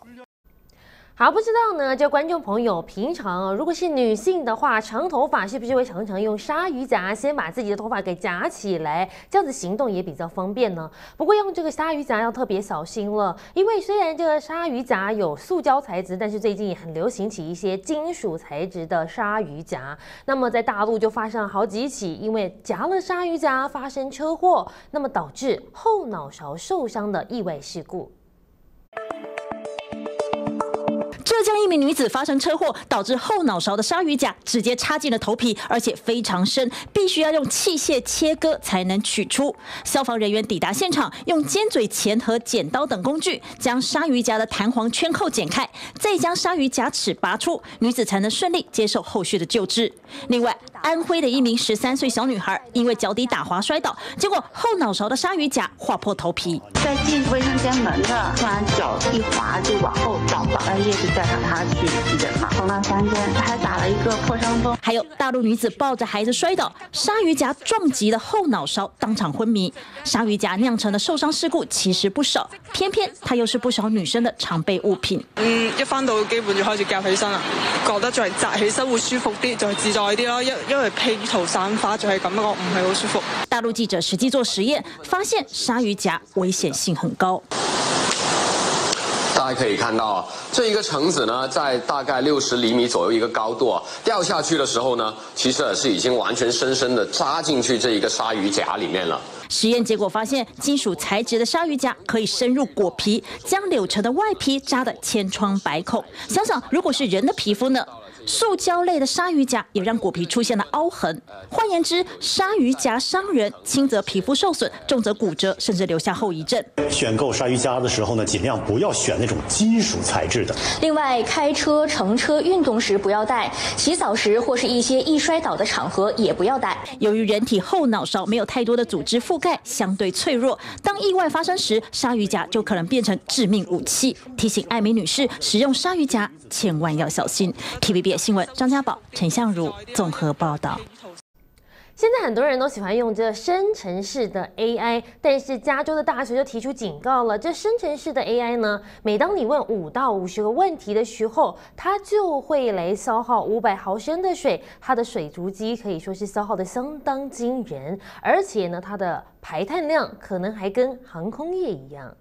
好，不知道呢，这观众朋友平常如果是女性的话，长头发是不是会常常用鲨鱼夹先把自己的头发给夹起来，这样子行动也比较方便呢？不过用这个鲨鱼夹要特别小心了，因为虽然这个鲨鱼夹有塑胶材质，但是最近也很流行起一些金属材质的鲨鱼夹。那么在大陆就发生了好几起，因为夹了鲨鱼夹发生车祸，那么导致后脑勺受伤的意外事故。浙江一名女子发生车祸，导致后脑勺的鲨鱼夹直接插进了头皮，而且非常深，必须要用器械切割才能取出。消防人员抵达现场，用尖嘴钳和剪刀等工具将鲨鱼夹的弹簧圈扣剪开，再将鲨鱼夹齿拔出，女子才能顺利接受后续的救治。另外，安徽的一名十三岁小女孩因为脚底打滑摔倒，结果后脑勺的鲨鱼夹划破头皮。在进卫生间门的，突然脚一滑就往后倒了，半夜就带上她去急诊嘛，缝了三针，还打了一个破伤风。还有大陆女子抱着孩子摔倒，鲨鱼夹撞击了后脑勺，当场昏迷。鲨鱼夹酿成的受伤事故其实不少，偏偏它又是不少女生的常备物品。嗯，一翻到基本就開始夾起身啦，覺得就係扎起身會舒服啲，就係自在啲咯。因因為披頭散发就係感覺唔係好舒服。大陆记者实际做实验，发现鲨鱼夹危险性很高。大家可以看到啊，这一个橙子呢，在大概六十厘米左右一个高度啊，掉下去的时候呢，其实也是已经完全深深的扎进去这一个鲨鱼夹里面了。实验结果发现，金属材质的鲨鱼夹可以深入果皮，将柳橙的外皮扎得千疮百孔。想想，如果是人的皮肤呢？塑胶类的鲨鱼夹也让果皮出现了凹痕。换言之，鲨鱼夹伤人，轻则皮肤受损，重则骨折，甚至留下后遗症。选购鲨鱼夹的时候呢，尽量不要选那种金属材质的。另外，开车、乘车、运动时不要戴，洗澡时或是一些易摔倒的场合也不要戴。由于人体后脑勺没有太多的组织覆盖，相对脆弱，当意外发生时，鲨鱼夹就可能变成致命武器。提醒艾美女士，使用鲨鱼夹千万要小心。TVB。新闻，张家宝、陈相如综合报道。现在很多人都喜欢用这生成式的 AI，但是加州的大学就提出警告了：这生成式的 AI 呢，每当你问五到五十个问题的时候，它就会来消耗五百毫升的水。它的水足迹可以说是消耗的相当惊人，而且呢，它的排碳量可能还跟航空业一样。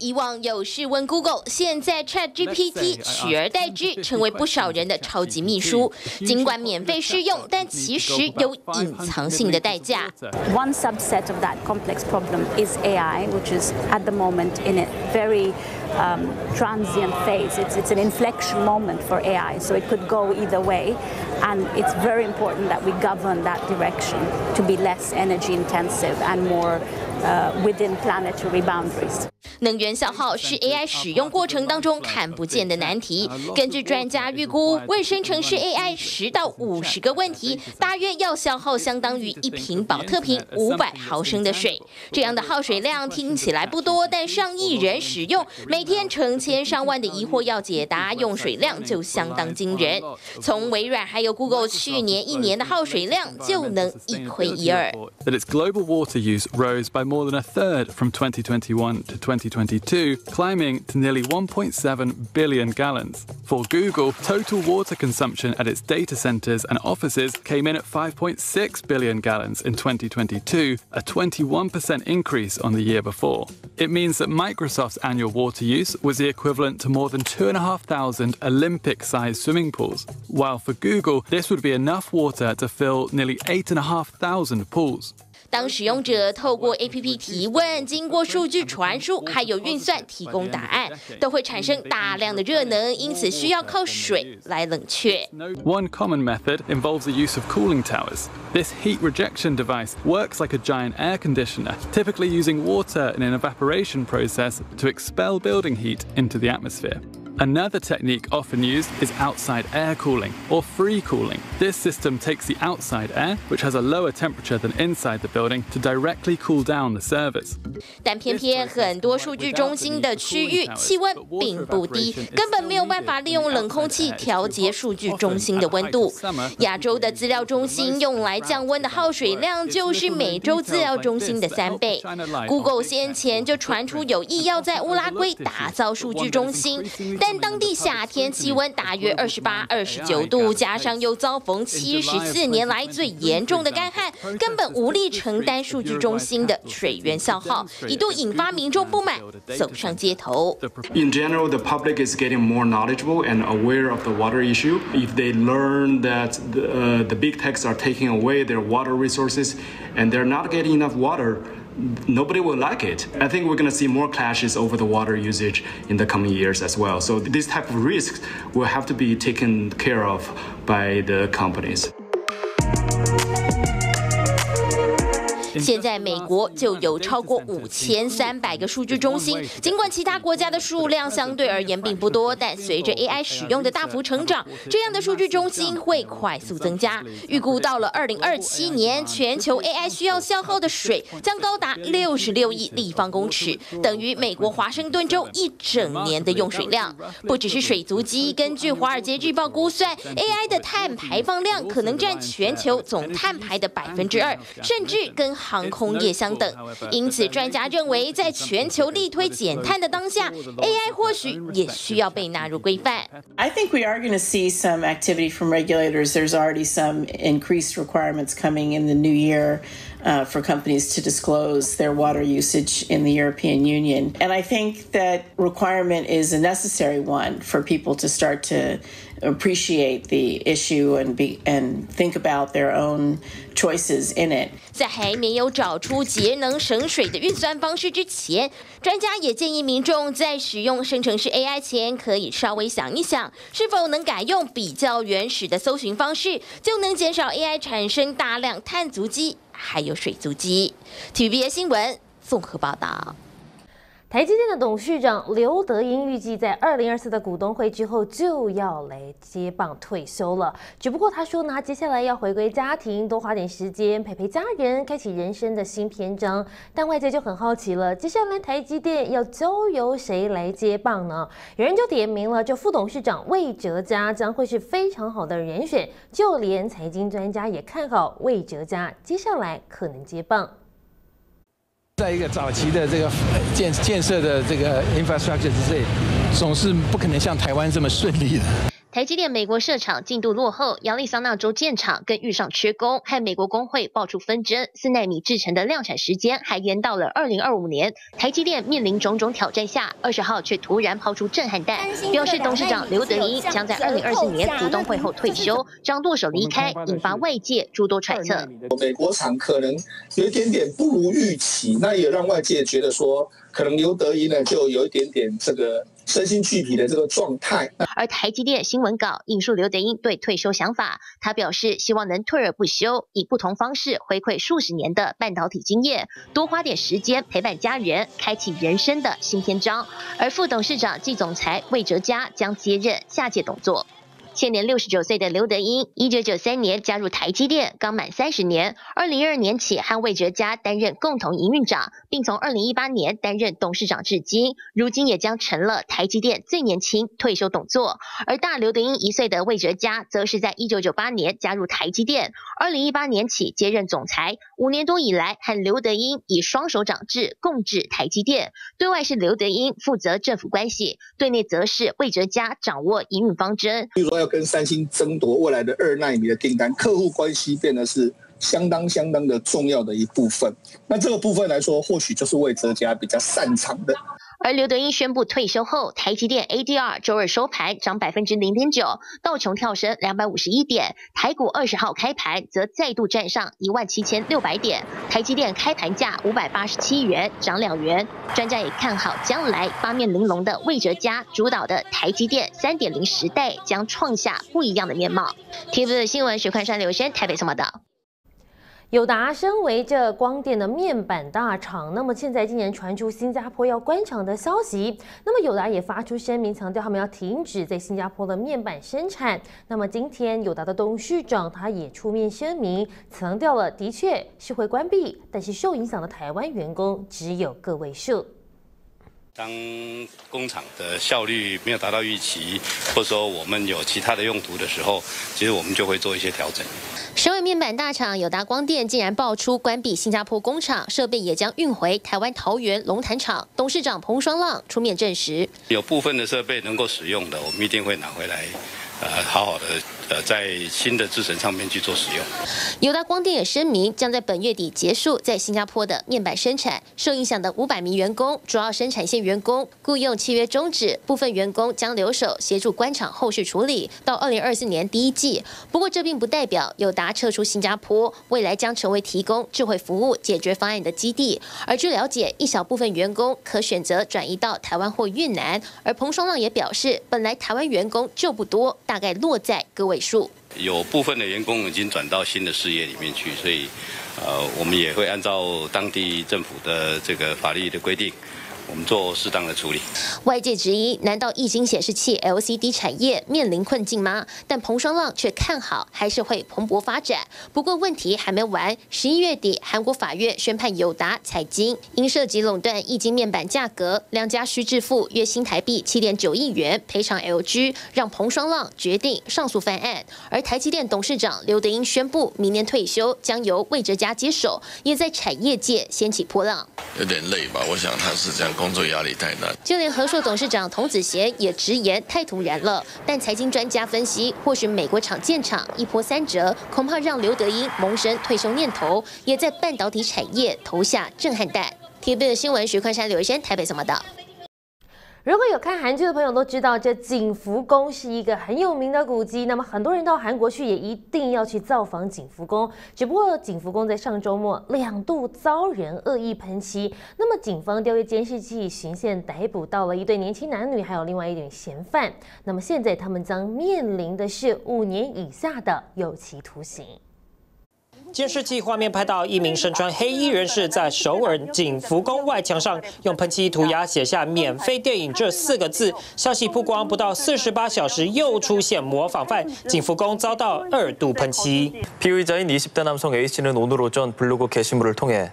以往有事问 Google，现在 Chat GPT 取而代之，成为不少人的超级秘书。尽管免费试用，但其实有隐藏性的代价。One subset of that complex problem is AI, which is at the moment in a very um, transient phase. It's, it's an inflection moment for AI, so it could go either way. And it's very important that we govern that direction to be less energy intensive and more uh, within planetary boundaries. 能源消耗是 AI 使用过程当中看不见的难题。根据专家预估，为生成式 AI 十到五十个问题，大约要消耗相当于一瓶保特瓶五百毫升的水。这样的耗水量听起来不多，但上亿人使用，每天成千上万的疑惑要解答，用水量就相当惊人。从微软还有 Google 去年一年的耗水量就能一窥一二。That its global water use rose by more than a third from 2021 to 2022, climbing to nearly 1.7 billion gallons. For Google, total water consumption at its data centers and offices came in at 5.6 billion gallons in 2022, a 21% increase on the year before. It means that Microsoft's annual water use was the equivalent to more than 2,500 Olympic sized swimming pools, while for Google, this would be enough water to fill nearly 8,500 pools. 当使用者透过 APP 提问，经过数据传输还有运算提供答案，都会产生大量的热能，因此需要靠水来冷却。One common method involves the use of cooling towers. This heat rejection device works like a giant air conditioner, typically using water in an evaporation process to expel building heat into the atmosphere. Another technique often used is outside air cooling or free cooling. This system takes the outside air, which has a lower temperature than inside the building, to directly cool down the servers. 但偏偏很多数据中心的区域气温并不低，根本没有办法利用冷空气调节数据中心的温度。亚洲的资料中心用来降温的耗水量就是美洲资料中心的三倍。Google 先前就传出有意要在乌拉圭打造数据中心，但但当地夏天气温大约二十八、二十九度，加上又遭逢七十四年来最严重的干旱，根本无力承担数据中心的水源消耗，一度引发民众不满，走上街头。In general, the public is getting more knowledgeable and aware of the water issue. If they learn that the, uh, the big techs are taking away their water resources and they're not getting enough water, nobody will like it. I think we're going to see more clashes over the water usage in the coming years as well. So these type of risks will have to be taken care of by the companies. 现在美国就有超过五千三百个数据中心，尽管其他国家的数量相对而言并不多，但随着 AI 使用的大幅成长，这样的数据中心会快速增加。预估到了二零二七年，全球 AI 需要消耗的水将高达六十六亿立方公尺，等于美国华盛顿州一整年的用水量。不只是水足迹，根据《华尔街日报》估算，AI 的碳排放量可能占全球总碳排的百分之二，甚至跟航空业相等。因此，专家认为，在全球力推减碳的当下，AI 或许也需要被纳入规范。I think we are going to see some activity from regulators. There's already some increased requirements coming in the new year. Uh, for companies to disclose their water usage in the European Union. And I think that requirement is a necessary one for people to start to appreciate the issue and be and think about their own choices in it. 在还没有找出节能省水的运算方式之前，专家也建议民众在使用生成式 AI 前，可以稍微想一想， 想是否能改用比较原始的搜寻方式，就能减少 AI 产生大量碳足迹。还有水足迹。TVB 新闻综合报道。台积电的董事长刘德英预计在二零二四的股东会之后就要来接棒退休了。只不过他说呢，接下来要回归家庭，多花点时间陪陪家人，开启人生的新篇章。但外界就很好奇了，接下来台积电要交由谁来接棒呢？有人就点名了，就副董事长魏哲嘉将会是非常好的人选。就连财经专家也看好魏哲嘉接下来可能接棒。在一个早期的这个建建设的这个 infrastructure 之内，总是不可能像台湾这么顺利的。台积电美国设厂进度落后，亚利桑那州建厂更遇上缺工，和美国工会爆出纷争，四纳米制成的量产时间还延到了二零二五年。台积电面临种种挑战下，二十号却突然抛出震撼弹，表示董事长刘德英将在二零二四年股东会后退休，将剁手离开，引发外界诸多揣测。美国厂可能有一点点不如预期，那也让外界觉得说，可能刘德英呢就有一点点这个。身心俱疲的这个状态。而台积电新闻稿引述刘德英对退休想法，他表示希望能退而不休，以不同方式回馈数十年的半导体经验，多花点时间陪伴家人，开启人生的新篇章。而副董事长暨总裁魏哲嘉将接任下届董座。现年六十九岁的刘德英，一九九三年加入台积电，刚满三十年。二零一二年起和魏哲家担任共同营运长，并从二零一八年担任董事长至今。如今也将成了台积电最年轻退休董座。而大刘德英一岁的魏哲家，则是在一九九八年加入台积电，二零一八年起接任总裁。五年多以来，和刘德英以双手掌制共治台积电。对外是刘德英负责政府关系，对内则是魏哲家掌握营运方针。跟三星争夺未来的二纳米的订单，客户关系变得是相当相当的重要的一部分。那这个部分来说，或许就是魏哲家比较擅长的。而刘德英宣布退休后，台积电 ADR 周二收盘涨百分之零点九，道琼跳升两百五十一点，台股二十号开盘则再度站上一万七千六百点，台积电开盘价五百八十七元，涨两元。专家也看好将来八面玲珑的魏哲家主导的台积电三点零时代将创下不一样的面貌。TVB 的新闻徐宽山、刘轩台北送报道。友达身为这光电的面板大厂，那么现在竟然传出新加坡要关厂的消息。那么友达也发出声明，强调他们要停止在新加坡的面板生产。那么今天友达的董事长他也出面声明，强调了的确是会关闭，但是受影响的台湾员工只有个位数。当工厂的效率没有达到预期，或者说我们有其他的用途的时候，其实我们就会做一些调整。身为面板大厂友达光电竟然爆出关闭新加坡工厂，设备也将运回台湾桃园龙潭厂。董事长彭双浪出面证实，有部分的设备能够使用的，我们一定会拿回来。呃，好好的，呃，在新的制程上面去做使用。友达光电也声明，将在本月底结束在新加坡的面板生产。受影响的五百名员工，主要生产线员工雇佣契约终止，部分员工将留守协助官厂后续处理，到二零二四年第一季。不过，这并不代表友达撤出新加坡，未来将成为提供智慧服务解决方案的基地。而据了解，一小部分员工可选择转移到台湾或越南。而彭双浪也表示，本来台湾员工就不多。大概落在个位数。有部分的员工已经转到新的事业里面去，所以，呃，我们也会按照当地政府的这个法律的规定。我们做适当的处理。外界质疑，难道液晶显示器 LCD 产业面临困境吗？但彭双浪却看好，还是会蓬勃发展。不过问题还没完，十一月底，韩国法院宣判友达、彩晶因涉及垄断液晶面板价格，两家需支付约新台币七点九亿元赔偿 LG，让彭双浪决定上诉翻案。而台积电董事长刘德英宣布，明年退休，将由魏哲家接手，也在产业界掀起波浪。有点累吧？我想他是这样。工作压力太难，就连和硕董事长童子贤也直言太突然了。但财经专家分析，或许美国厂建厂一波三折，恐怕让刘德英萌生退休念头，也在半导体产业投下震撼弹。TVB 的新闻，徐坤山、刘一山台北怎么的？如果有看韩剧的朋友都知道，这景福宫是一个很有名的古迹。那么很多人到韩国去也一定要去造访景福宫。只不过景福宫在上周末两度遭人恶意喷漆。那么警方调阅监视器，巡线逮捕到了一对年轻男女，还有另外一名嫌犯。那么现在他们将面临的是五年以下的有期徒刑。监视器画面拍到一名身穿黑衣人士在首尔景福宫外墙上用喷漆涂鸦写下“免费电影”这四个字。消息曝光不到四十八小时，又出现模仿犯，景福宫遭到二度喷漆。피의자인20대남성 A 씨는오늘오전블로그게시물을통해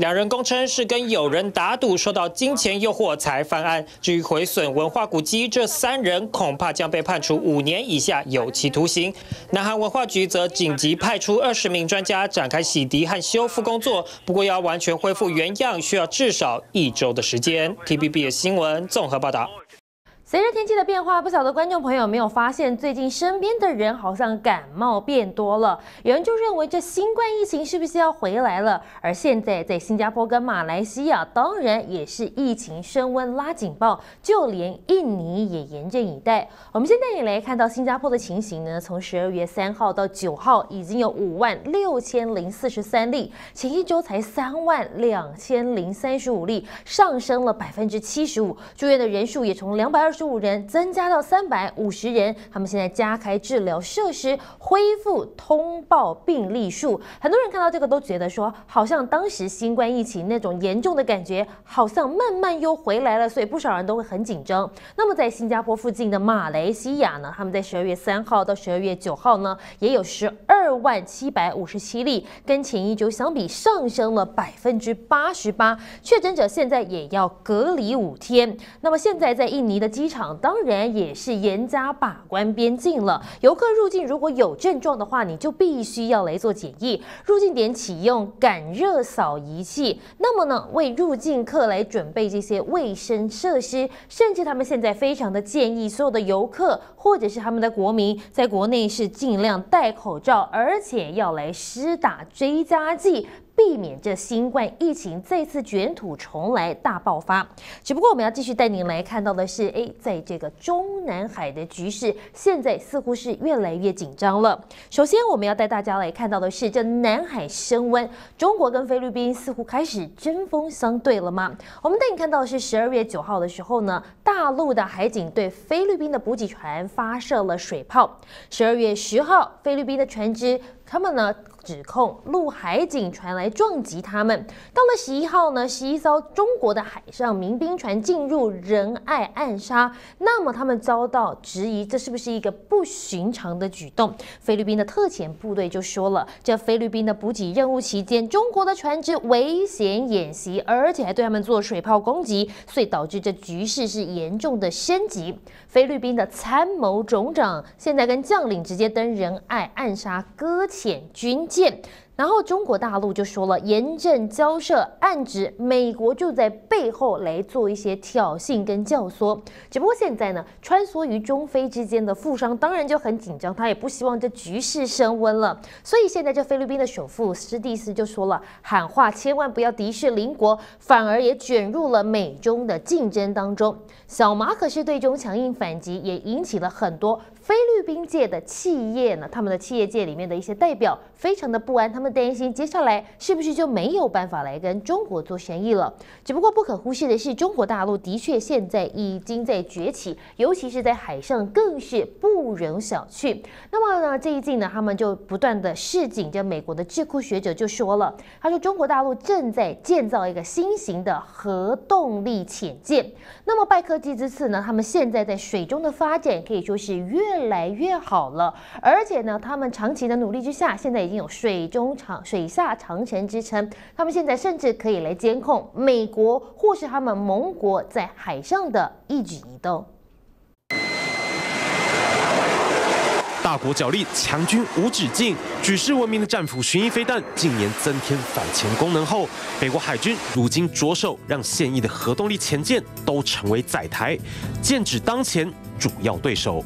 两人供称是跟友人打赌，受到金钱诱惑才犯案。至于毁损文化古迹，这三人恐怕将被判处五年以下有期徒刑。南韩文化局则紧急派出二十名专家展开洗涤和修复工作，不过要完全恢复原样，需要至少一周的时间。TBB 新闻综合报道。随着天气的变化，不晓得观众朋友没有发现，最近身边的人好像感冒变多了。有人就认为这新冠疫情是不是要回来了？而现在在新加坡跟马来西亚，当然也是疫情升温拉警报，就连印尼也严阵以待。我们现在也来看到新加坡的情形呢，从十二月三号到九号，已经有五万六千零四十三例，前一周才三万两千零三十五例，上升了百分之七十五。住院的人数也从两百二十。十五人增加到三百五十人，他们现在加开治疗设施，恢复通报病例数。很多人看到这个都觉得说，好像当时新冠疫情那种严重的感觉，好像慢慢又回来了，所以不少人都会很紧张。那么在新加坡附近的马来西亚呢，他们在十二月三号到十二月九号呢，也有十二万七百五十七例，跟前一周相比上升了百分之八十八。确诊者现在也要隔离五天。那么现在在印尼的机场当然也是严加把关边境了。游客入境如果有症状的话，你就必须要来做检疫。入境点启用感热扫仪器，那么呢，为入境客来准备这些卫生设施，甚至他们现在非常的建议所有的游客或者是他们的国民，在国内是尽量戴口罩，而且要来施打追加剂。避免这新冠疫情再次卷土重来大爆发。只不过我们要继续带您来看到的是，诶，在这个中南海的局势现在似乎是越来越紧张了。首先，我们要带大家来看到的是，这南海升温，中国跟菲律宾似乎开始针锋相对了吗？我们带你看到的是十二月九号的时候呢，大陆的海警对菲律宾的补给船发射了水炮。十二月十号，菲律宾的船只。他们呢指控陆海警船来撞击他们。到了十一号呢，十一艘中国的海上民兵船进入仁爱暗杀，那么他们遭到质疑，这是不是一个不寻常的举动？菲律宾的特遣部队就说了，这菲律宾的补给任务期间，中国的船只危险演习，而且还对他们做水炮攻击，所以导致这局势是严重的升级。菲律宾的参谋总长现在跟将领直接登仁爱暗杀，搁浅军见。然后中国大陆就说了，严正交涉，暗指美国就在背后来做一些挑衅跟教唆。只不过现在呢，穿梭于中非之间的富商当然就很紧张，他也不希望这局势升温了。所以现在这菲律宾的首富斯蒂斯就说了，喊话千万不要敌视邻国，反而也卷入了美中的竞争当中。小马可是对中强硬反击，也引起了很多。菲律宾界的企业呢，他们的企业界里面的一些代表非常的不安，他们担心接下来是不是就没有办法来跟中国做生意了。只不过不可忽视的是，中国大陆的确现在已经在崛起，尤其是在海上更是不容小觑。那么呢，这一季呢，他们就不断的示警，着美国的智库学者就说了，他说中国大陆正在建造一个新型的核动力潜舰。那么拜科技之次呢，他们现在在水中的发展可以说是越越来越好了，而且呢，他们长期的努力之下，现在已经有“水中长水下长城”之称。他们现在甚至可以来监控美国或是他们盟国在海上的一举一动。大国角力，强军无止境。举世闻名的战斧巡弋飞弹，近年增添反潜功能后，美国海军如今着手让现役的核动力潜舰都成为载台，剑指当前主要对手。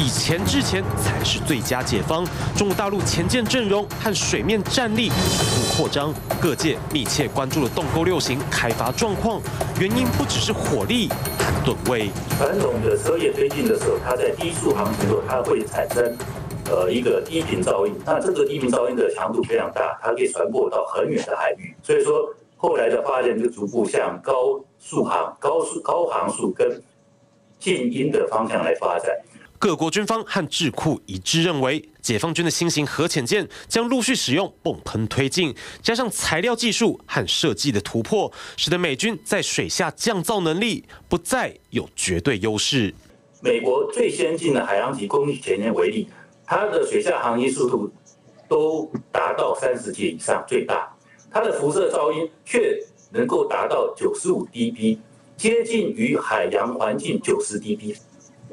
以前之前才是最佳解方。中国大陆前舰阵容和水面战力逐步扩张，各界密切关注了洞沟六型开发状况。原因不只是火力和吨位。传统的车业推进的时候，它在低速航行的时候，它会产生呃一个低频噪音。那这个低频噪音的强度非常大，它可以传播到很远的海域。所以说后来的发展就逐步向高速航、高速高航速跟静音的方向来发展。各国军方和智库一致认为，解放军的新型核潜舰将陆续使用泵喷推进，加上材料技术和设计的突破，使得美军在水下降噪能力不再有绝对优势。美国最先进的海洋级攻击潜舰为例，它的水下航行速度都达到三十节以上最大，它的辐射噪音却能够达到九十五 dB，接近于海洋环境九十 dB。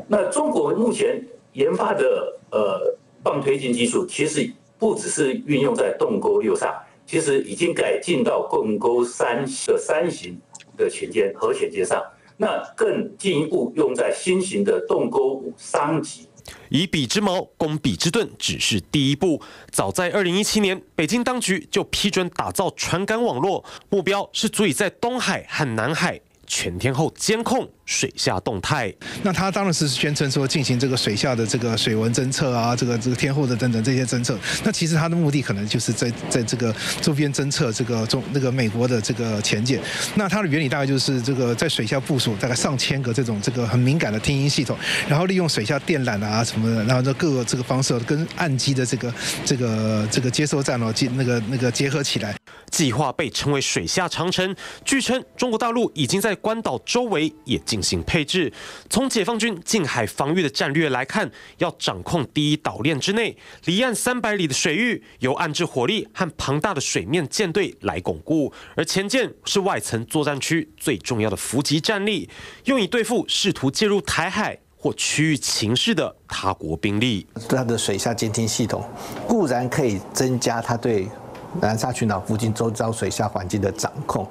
那中国目前研发的呃棒推进技术，其实不只是运用在洞沟六上，其实已经改进到洞沟三的三型的潜舰核潜舰上，那更进一步用在新型的洞沟五三级。以彼之矛攻彼之盾只是第一步，早在二零一七年，北京当局就批准打造传感网络，目标是足以在东海和南海。全天候监控水下动态，那他当然是宣称说进行这个水下的这个水文侦测啊，这个这个天后的等等这些侦测。那其实他的目的可能就是在在这个周边侦测这个中那个美国的这个潜舰。那它的原理大概就是这个在水下部署大概上千个这种这个很敏感的听音系统，然后利用水下电缆啊什么的，然后这各个这个方式跟岸基的这个这个这个接收站哦接那个那个结合起来。计划被称为水下长城。据称，中国大陆已经在关岛周围也进进行配置。从解放军近海防御的战略来看，要掌控第一岛链之内离岸三百里的水域，由岸置火力和庞大的水面舰队来巩固。而前舰是外层作战区最重要的伏击战力，用以对付试图介入台海或区域情势的他国兵力。它的水下监听系统固然可以增加它对。南沙群岛附近周遭水下环境的掌控，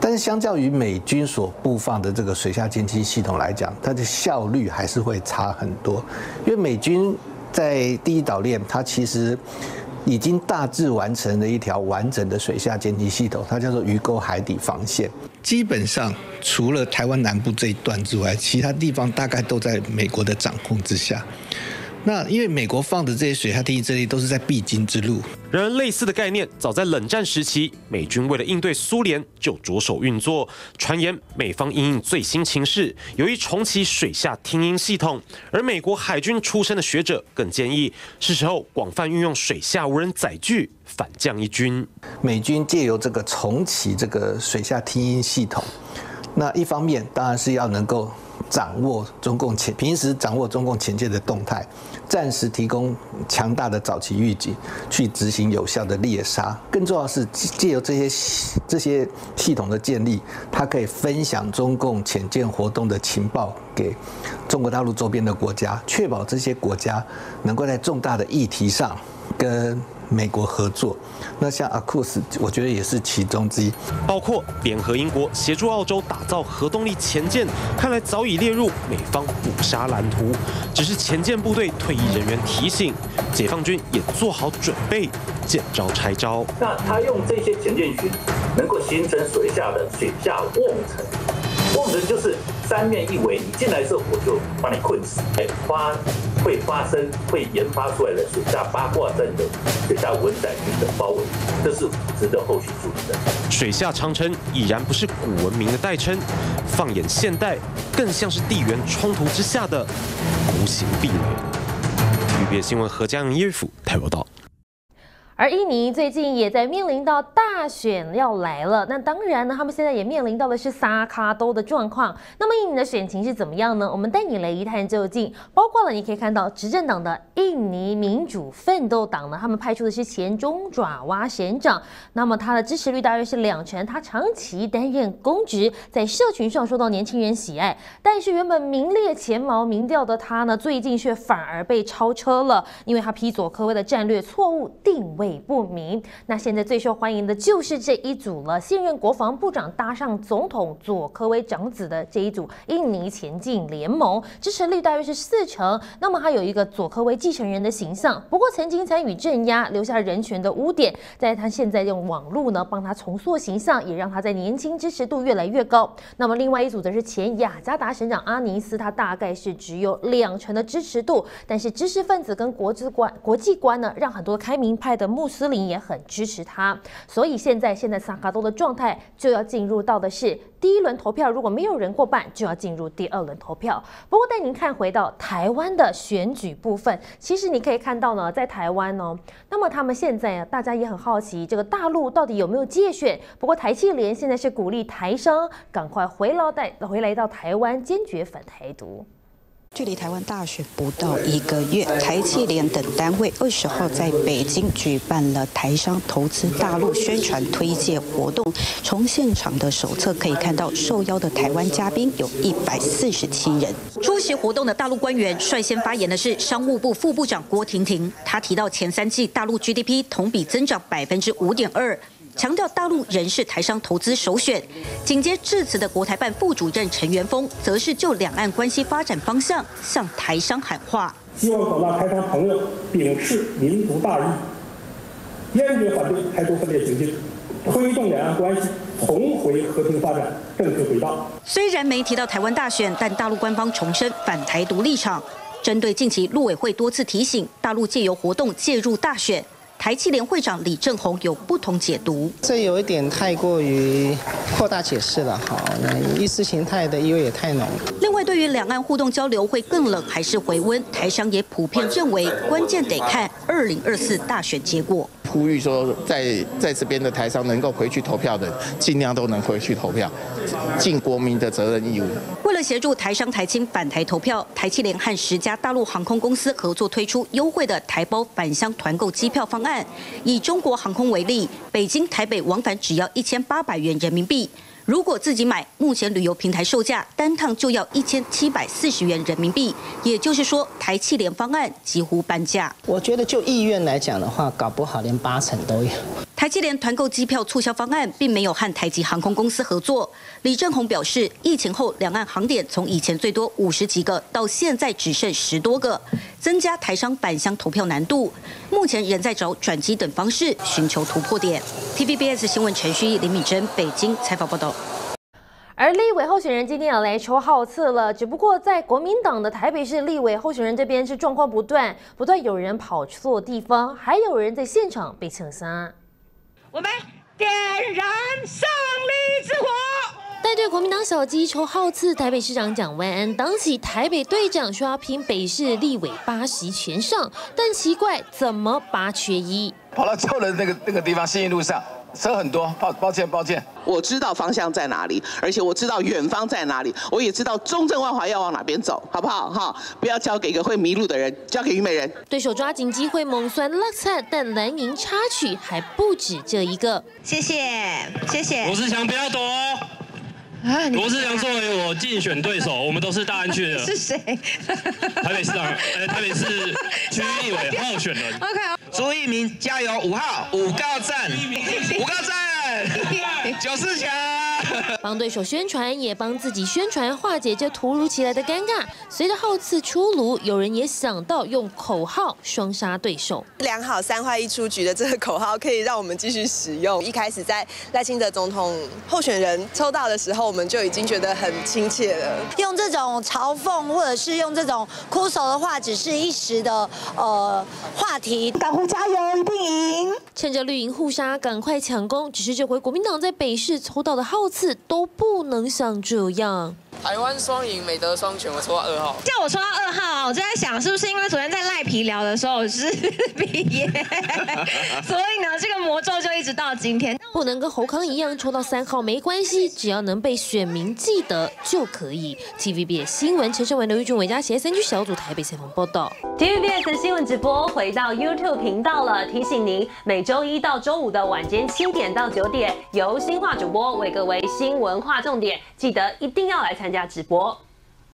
但是相较于美军所布放的这个水下监听系统来讲，它的效率还是会差很多。因为美军在第一岛链，它其实已经大致完成了一条完整的水下监听系统，它叫做鱼沟海底防线。基本上除了台湾南部这一段之外，其他地方大概都在美国的掌控之下。那因为美国放的这些水下听音阵列都是在必经之路。然而，类似的概念早在冷战时期，美军为了应对苏联就着手运作。传言美方因应最新情势，有意重启水下听音系统。而美国海军出身的学者更建议，是时候广泛运用水下无人载具反降一军。美军借由这个重启这个水下听音系统，那一方面当然是要能够。掌握中共潜平时掌握中共潜舰的动态，暂时提供强大的早期预警，去执行有效的猎杀。更重要的是借由这些这些系统的建立，它可以分享中共潜舰活动的情报给中国大陆周边的国家，确保这些国家能够在重大的议题上跟。美国合作，那像阿库斯，我觉得也是其中之一。包括联合英国协助澳洲打造核动力前舰，看来早已列入美方捕杀蓝图。只是前舰部队退役人员提醒，解放军也做好准备，见招拆招。那他用这些前舰群，能够形成水下的水下瓮城，瓮城就是三面一围，你进来之后我就把你困死。哎，发会发生会研发出来的水下八卦阵的水下文载群的包围，这是值得后续注意的。水下长城已然不是古文明的代称，放眼现代，更像是地缘冲突之下的无形壁垒。预别新闻何江耶夫台报道。而印尼最近也在面临到大选要来了，那当然呢，他们现在也面临到的是萨卡都的状况。那么印尼的选情是怎么样呢？我们带你来一探究竟。包括了你可以看到执政党的印尼民主奋斗党呢，他们派出的是前中爪哇省长，那么他的支持率大约是两成，他长期担任公职，在社群上受到年轻人喜爱。但是原本名列前茅民调的他呢，最近却反而被超车了，因为他批左科威的战略错误定位。不明。那现在最受欢迎的就是这一组了。现任国防部长搭上总统佐科威长子的这一组印尼前进联盟，支持率大约是四成。那么他有一个佐科威继承人的形象，不过曾经参与镇压、留下人权的污点，在他现在用网络呢帮他重塑形象，也让他在年轻支持度越来越高。那么另外一组则是前雅加达省长阿尼斯，他大概是只有两成的支持度，但是知识分子跟国际观、国际观呢，让很多开明派的目。穆斯林也很支持他，所以现在现在萨卡多的状态就要进入到的是第一轮投票，如果没有人过半，就要进入第二轮投票。不过带您看回到台湾的选举部分，其实你可以看到呢，在台湾呢，那么他们现在啊，大家也很好奇这个大陆到底有没有借选。不过台气联现在是鼓励台商赶快回老带回来到台湾，坚决反台独。距离台湾大选不到一个月，台企联等单位二十号在北京举办了台商投资大陆宣传推介活动。从现场的手册可以看到，受邀的台湾嘉宾有一百四十七人。出席活动的大陆官员率先发言的是商务部副部长郭婷婷，她提到前三季大陆 GDP 同比增长百分之五点二。强调大陆仍是台商投资首选。紧接致辞的国台办副主任陈元峰，则是就两岸关系发展方向向台商喊话：希望广大台商朋友秉持民族大义，坚决反对台独分裂行径，推动两岸关系重回和平发展正确轨道。虽然没提到台湾大选，但大陆官方重申反台独立场。针对近期陆委会多次提醒大陆借由活动介入大选。台气联会长李正宏有不同解读，这有一点太过于扩大解释了，哈，意识形态的意味也太浓。另外，对于两岸互动交流会更冷还是回温，台商也普遍认为关键得看二零二四大选结果。呼吁说，在在这边的台商能够回去投票的，尽量都能回去投票，尽国民的责任义务。为了协助台商台青返台投票，台气联和十家大陆航空公司合作推出优惠的台包返乡团购机票方案。以中国航空为例，北京台北往返只要一千八百元人民币。如果自己买，目前旅游平台售价单趟就要一千七百四十元人民币，也就是说，台气联方案几乎半价。我觉得就意愿来讲的话，搞不好连八成都有。台积联团购机票促销方案并没有和台籍航空公司合作。李正宏表示，疫情后两岸航点从以前最多五十几个，到现在只剩十多个，增加台商返乡投票难度。目前仍在找转机等方式寻求突破点。TVBS 新闻陈旭、林敏珍北京采访报道。而立委候选人今天也来抽号次了，只不过在国民党的台北市立委候选人这边是状况不断，不断有人跑错地方，还有人在现场被枪杀。我们点燃胜利之火！带队国民党小鸡抽号次，台北市长蒋万安当起台北队长，说要拼北市立委八席全上，但奇怪，怎么八缺一？跑到救人那个那个地方，信义路上。车很多，抱抱歉抱歉。我知道方向在哪里，而且我知道远方在哪里，我也知道中正万华要往哪边走，好不好？哈，不要交给一个会迷路的人，交给虞美人。对手抓紧机会猛酸落菜，但蓝营插曲还不止这一个。谢谢谢谢。罗志祥不要躲。罗志祥作为我竞选对手，我们都是大安区的。是谁？台北市长，呃，台北市区立委候选人。OK。朱一鸣加油，五号五高站，五高站，九四强。帮对手宣传，也帮自己宣传，化解这突如其来的尴尬。随着号次出炉，有人也想到用口号双杀对手。良好三坏一出局的这个口号，可以让我们继续使用。一开始在赖清德总统候选人抽到的时候，我们就已经觉得很亲切了。用这种嘲讽或者是用这种哭手的话，只是一时的呃话题。港湖加油，一定赢！趁着绿营互杀，赶快抢攻。只是这回国民党在北市抽到的号次。都不能像这样。台湾双赢，美德双全，我抽到二号。叫我抽到二号啊！我就在想，是不是因为昨天在赖皮聊的时候是 毕业，所以呢，这个魔咒就一直到今天。不能跟侯康一样抽到三号没关系，只要能被选民记得就可以。TVBS 新闻陈胜文、刘玉俊、韦嘉贤三区小组台北采访报道。TVBS 新闻直播回到 YouTube 频道了，提醒您每周一到周五的晚间七点到九点，由新化主播为各位新闻划重点，记得一定要来参加直播。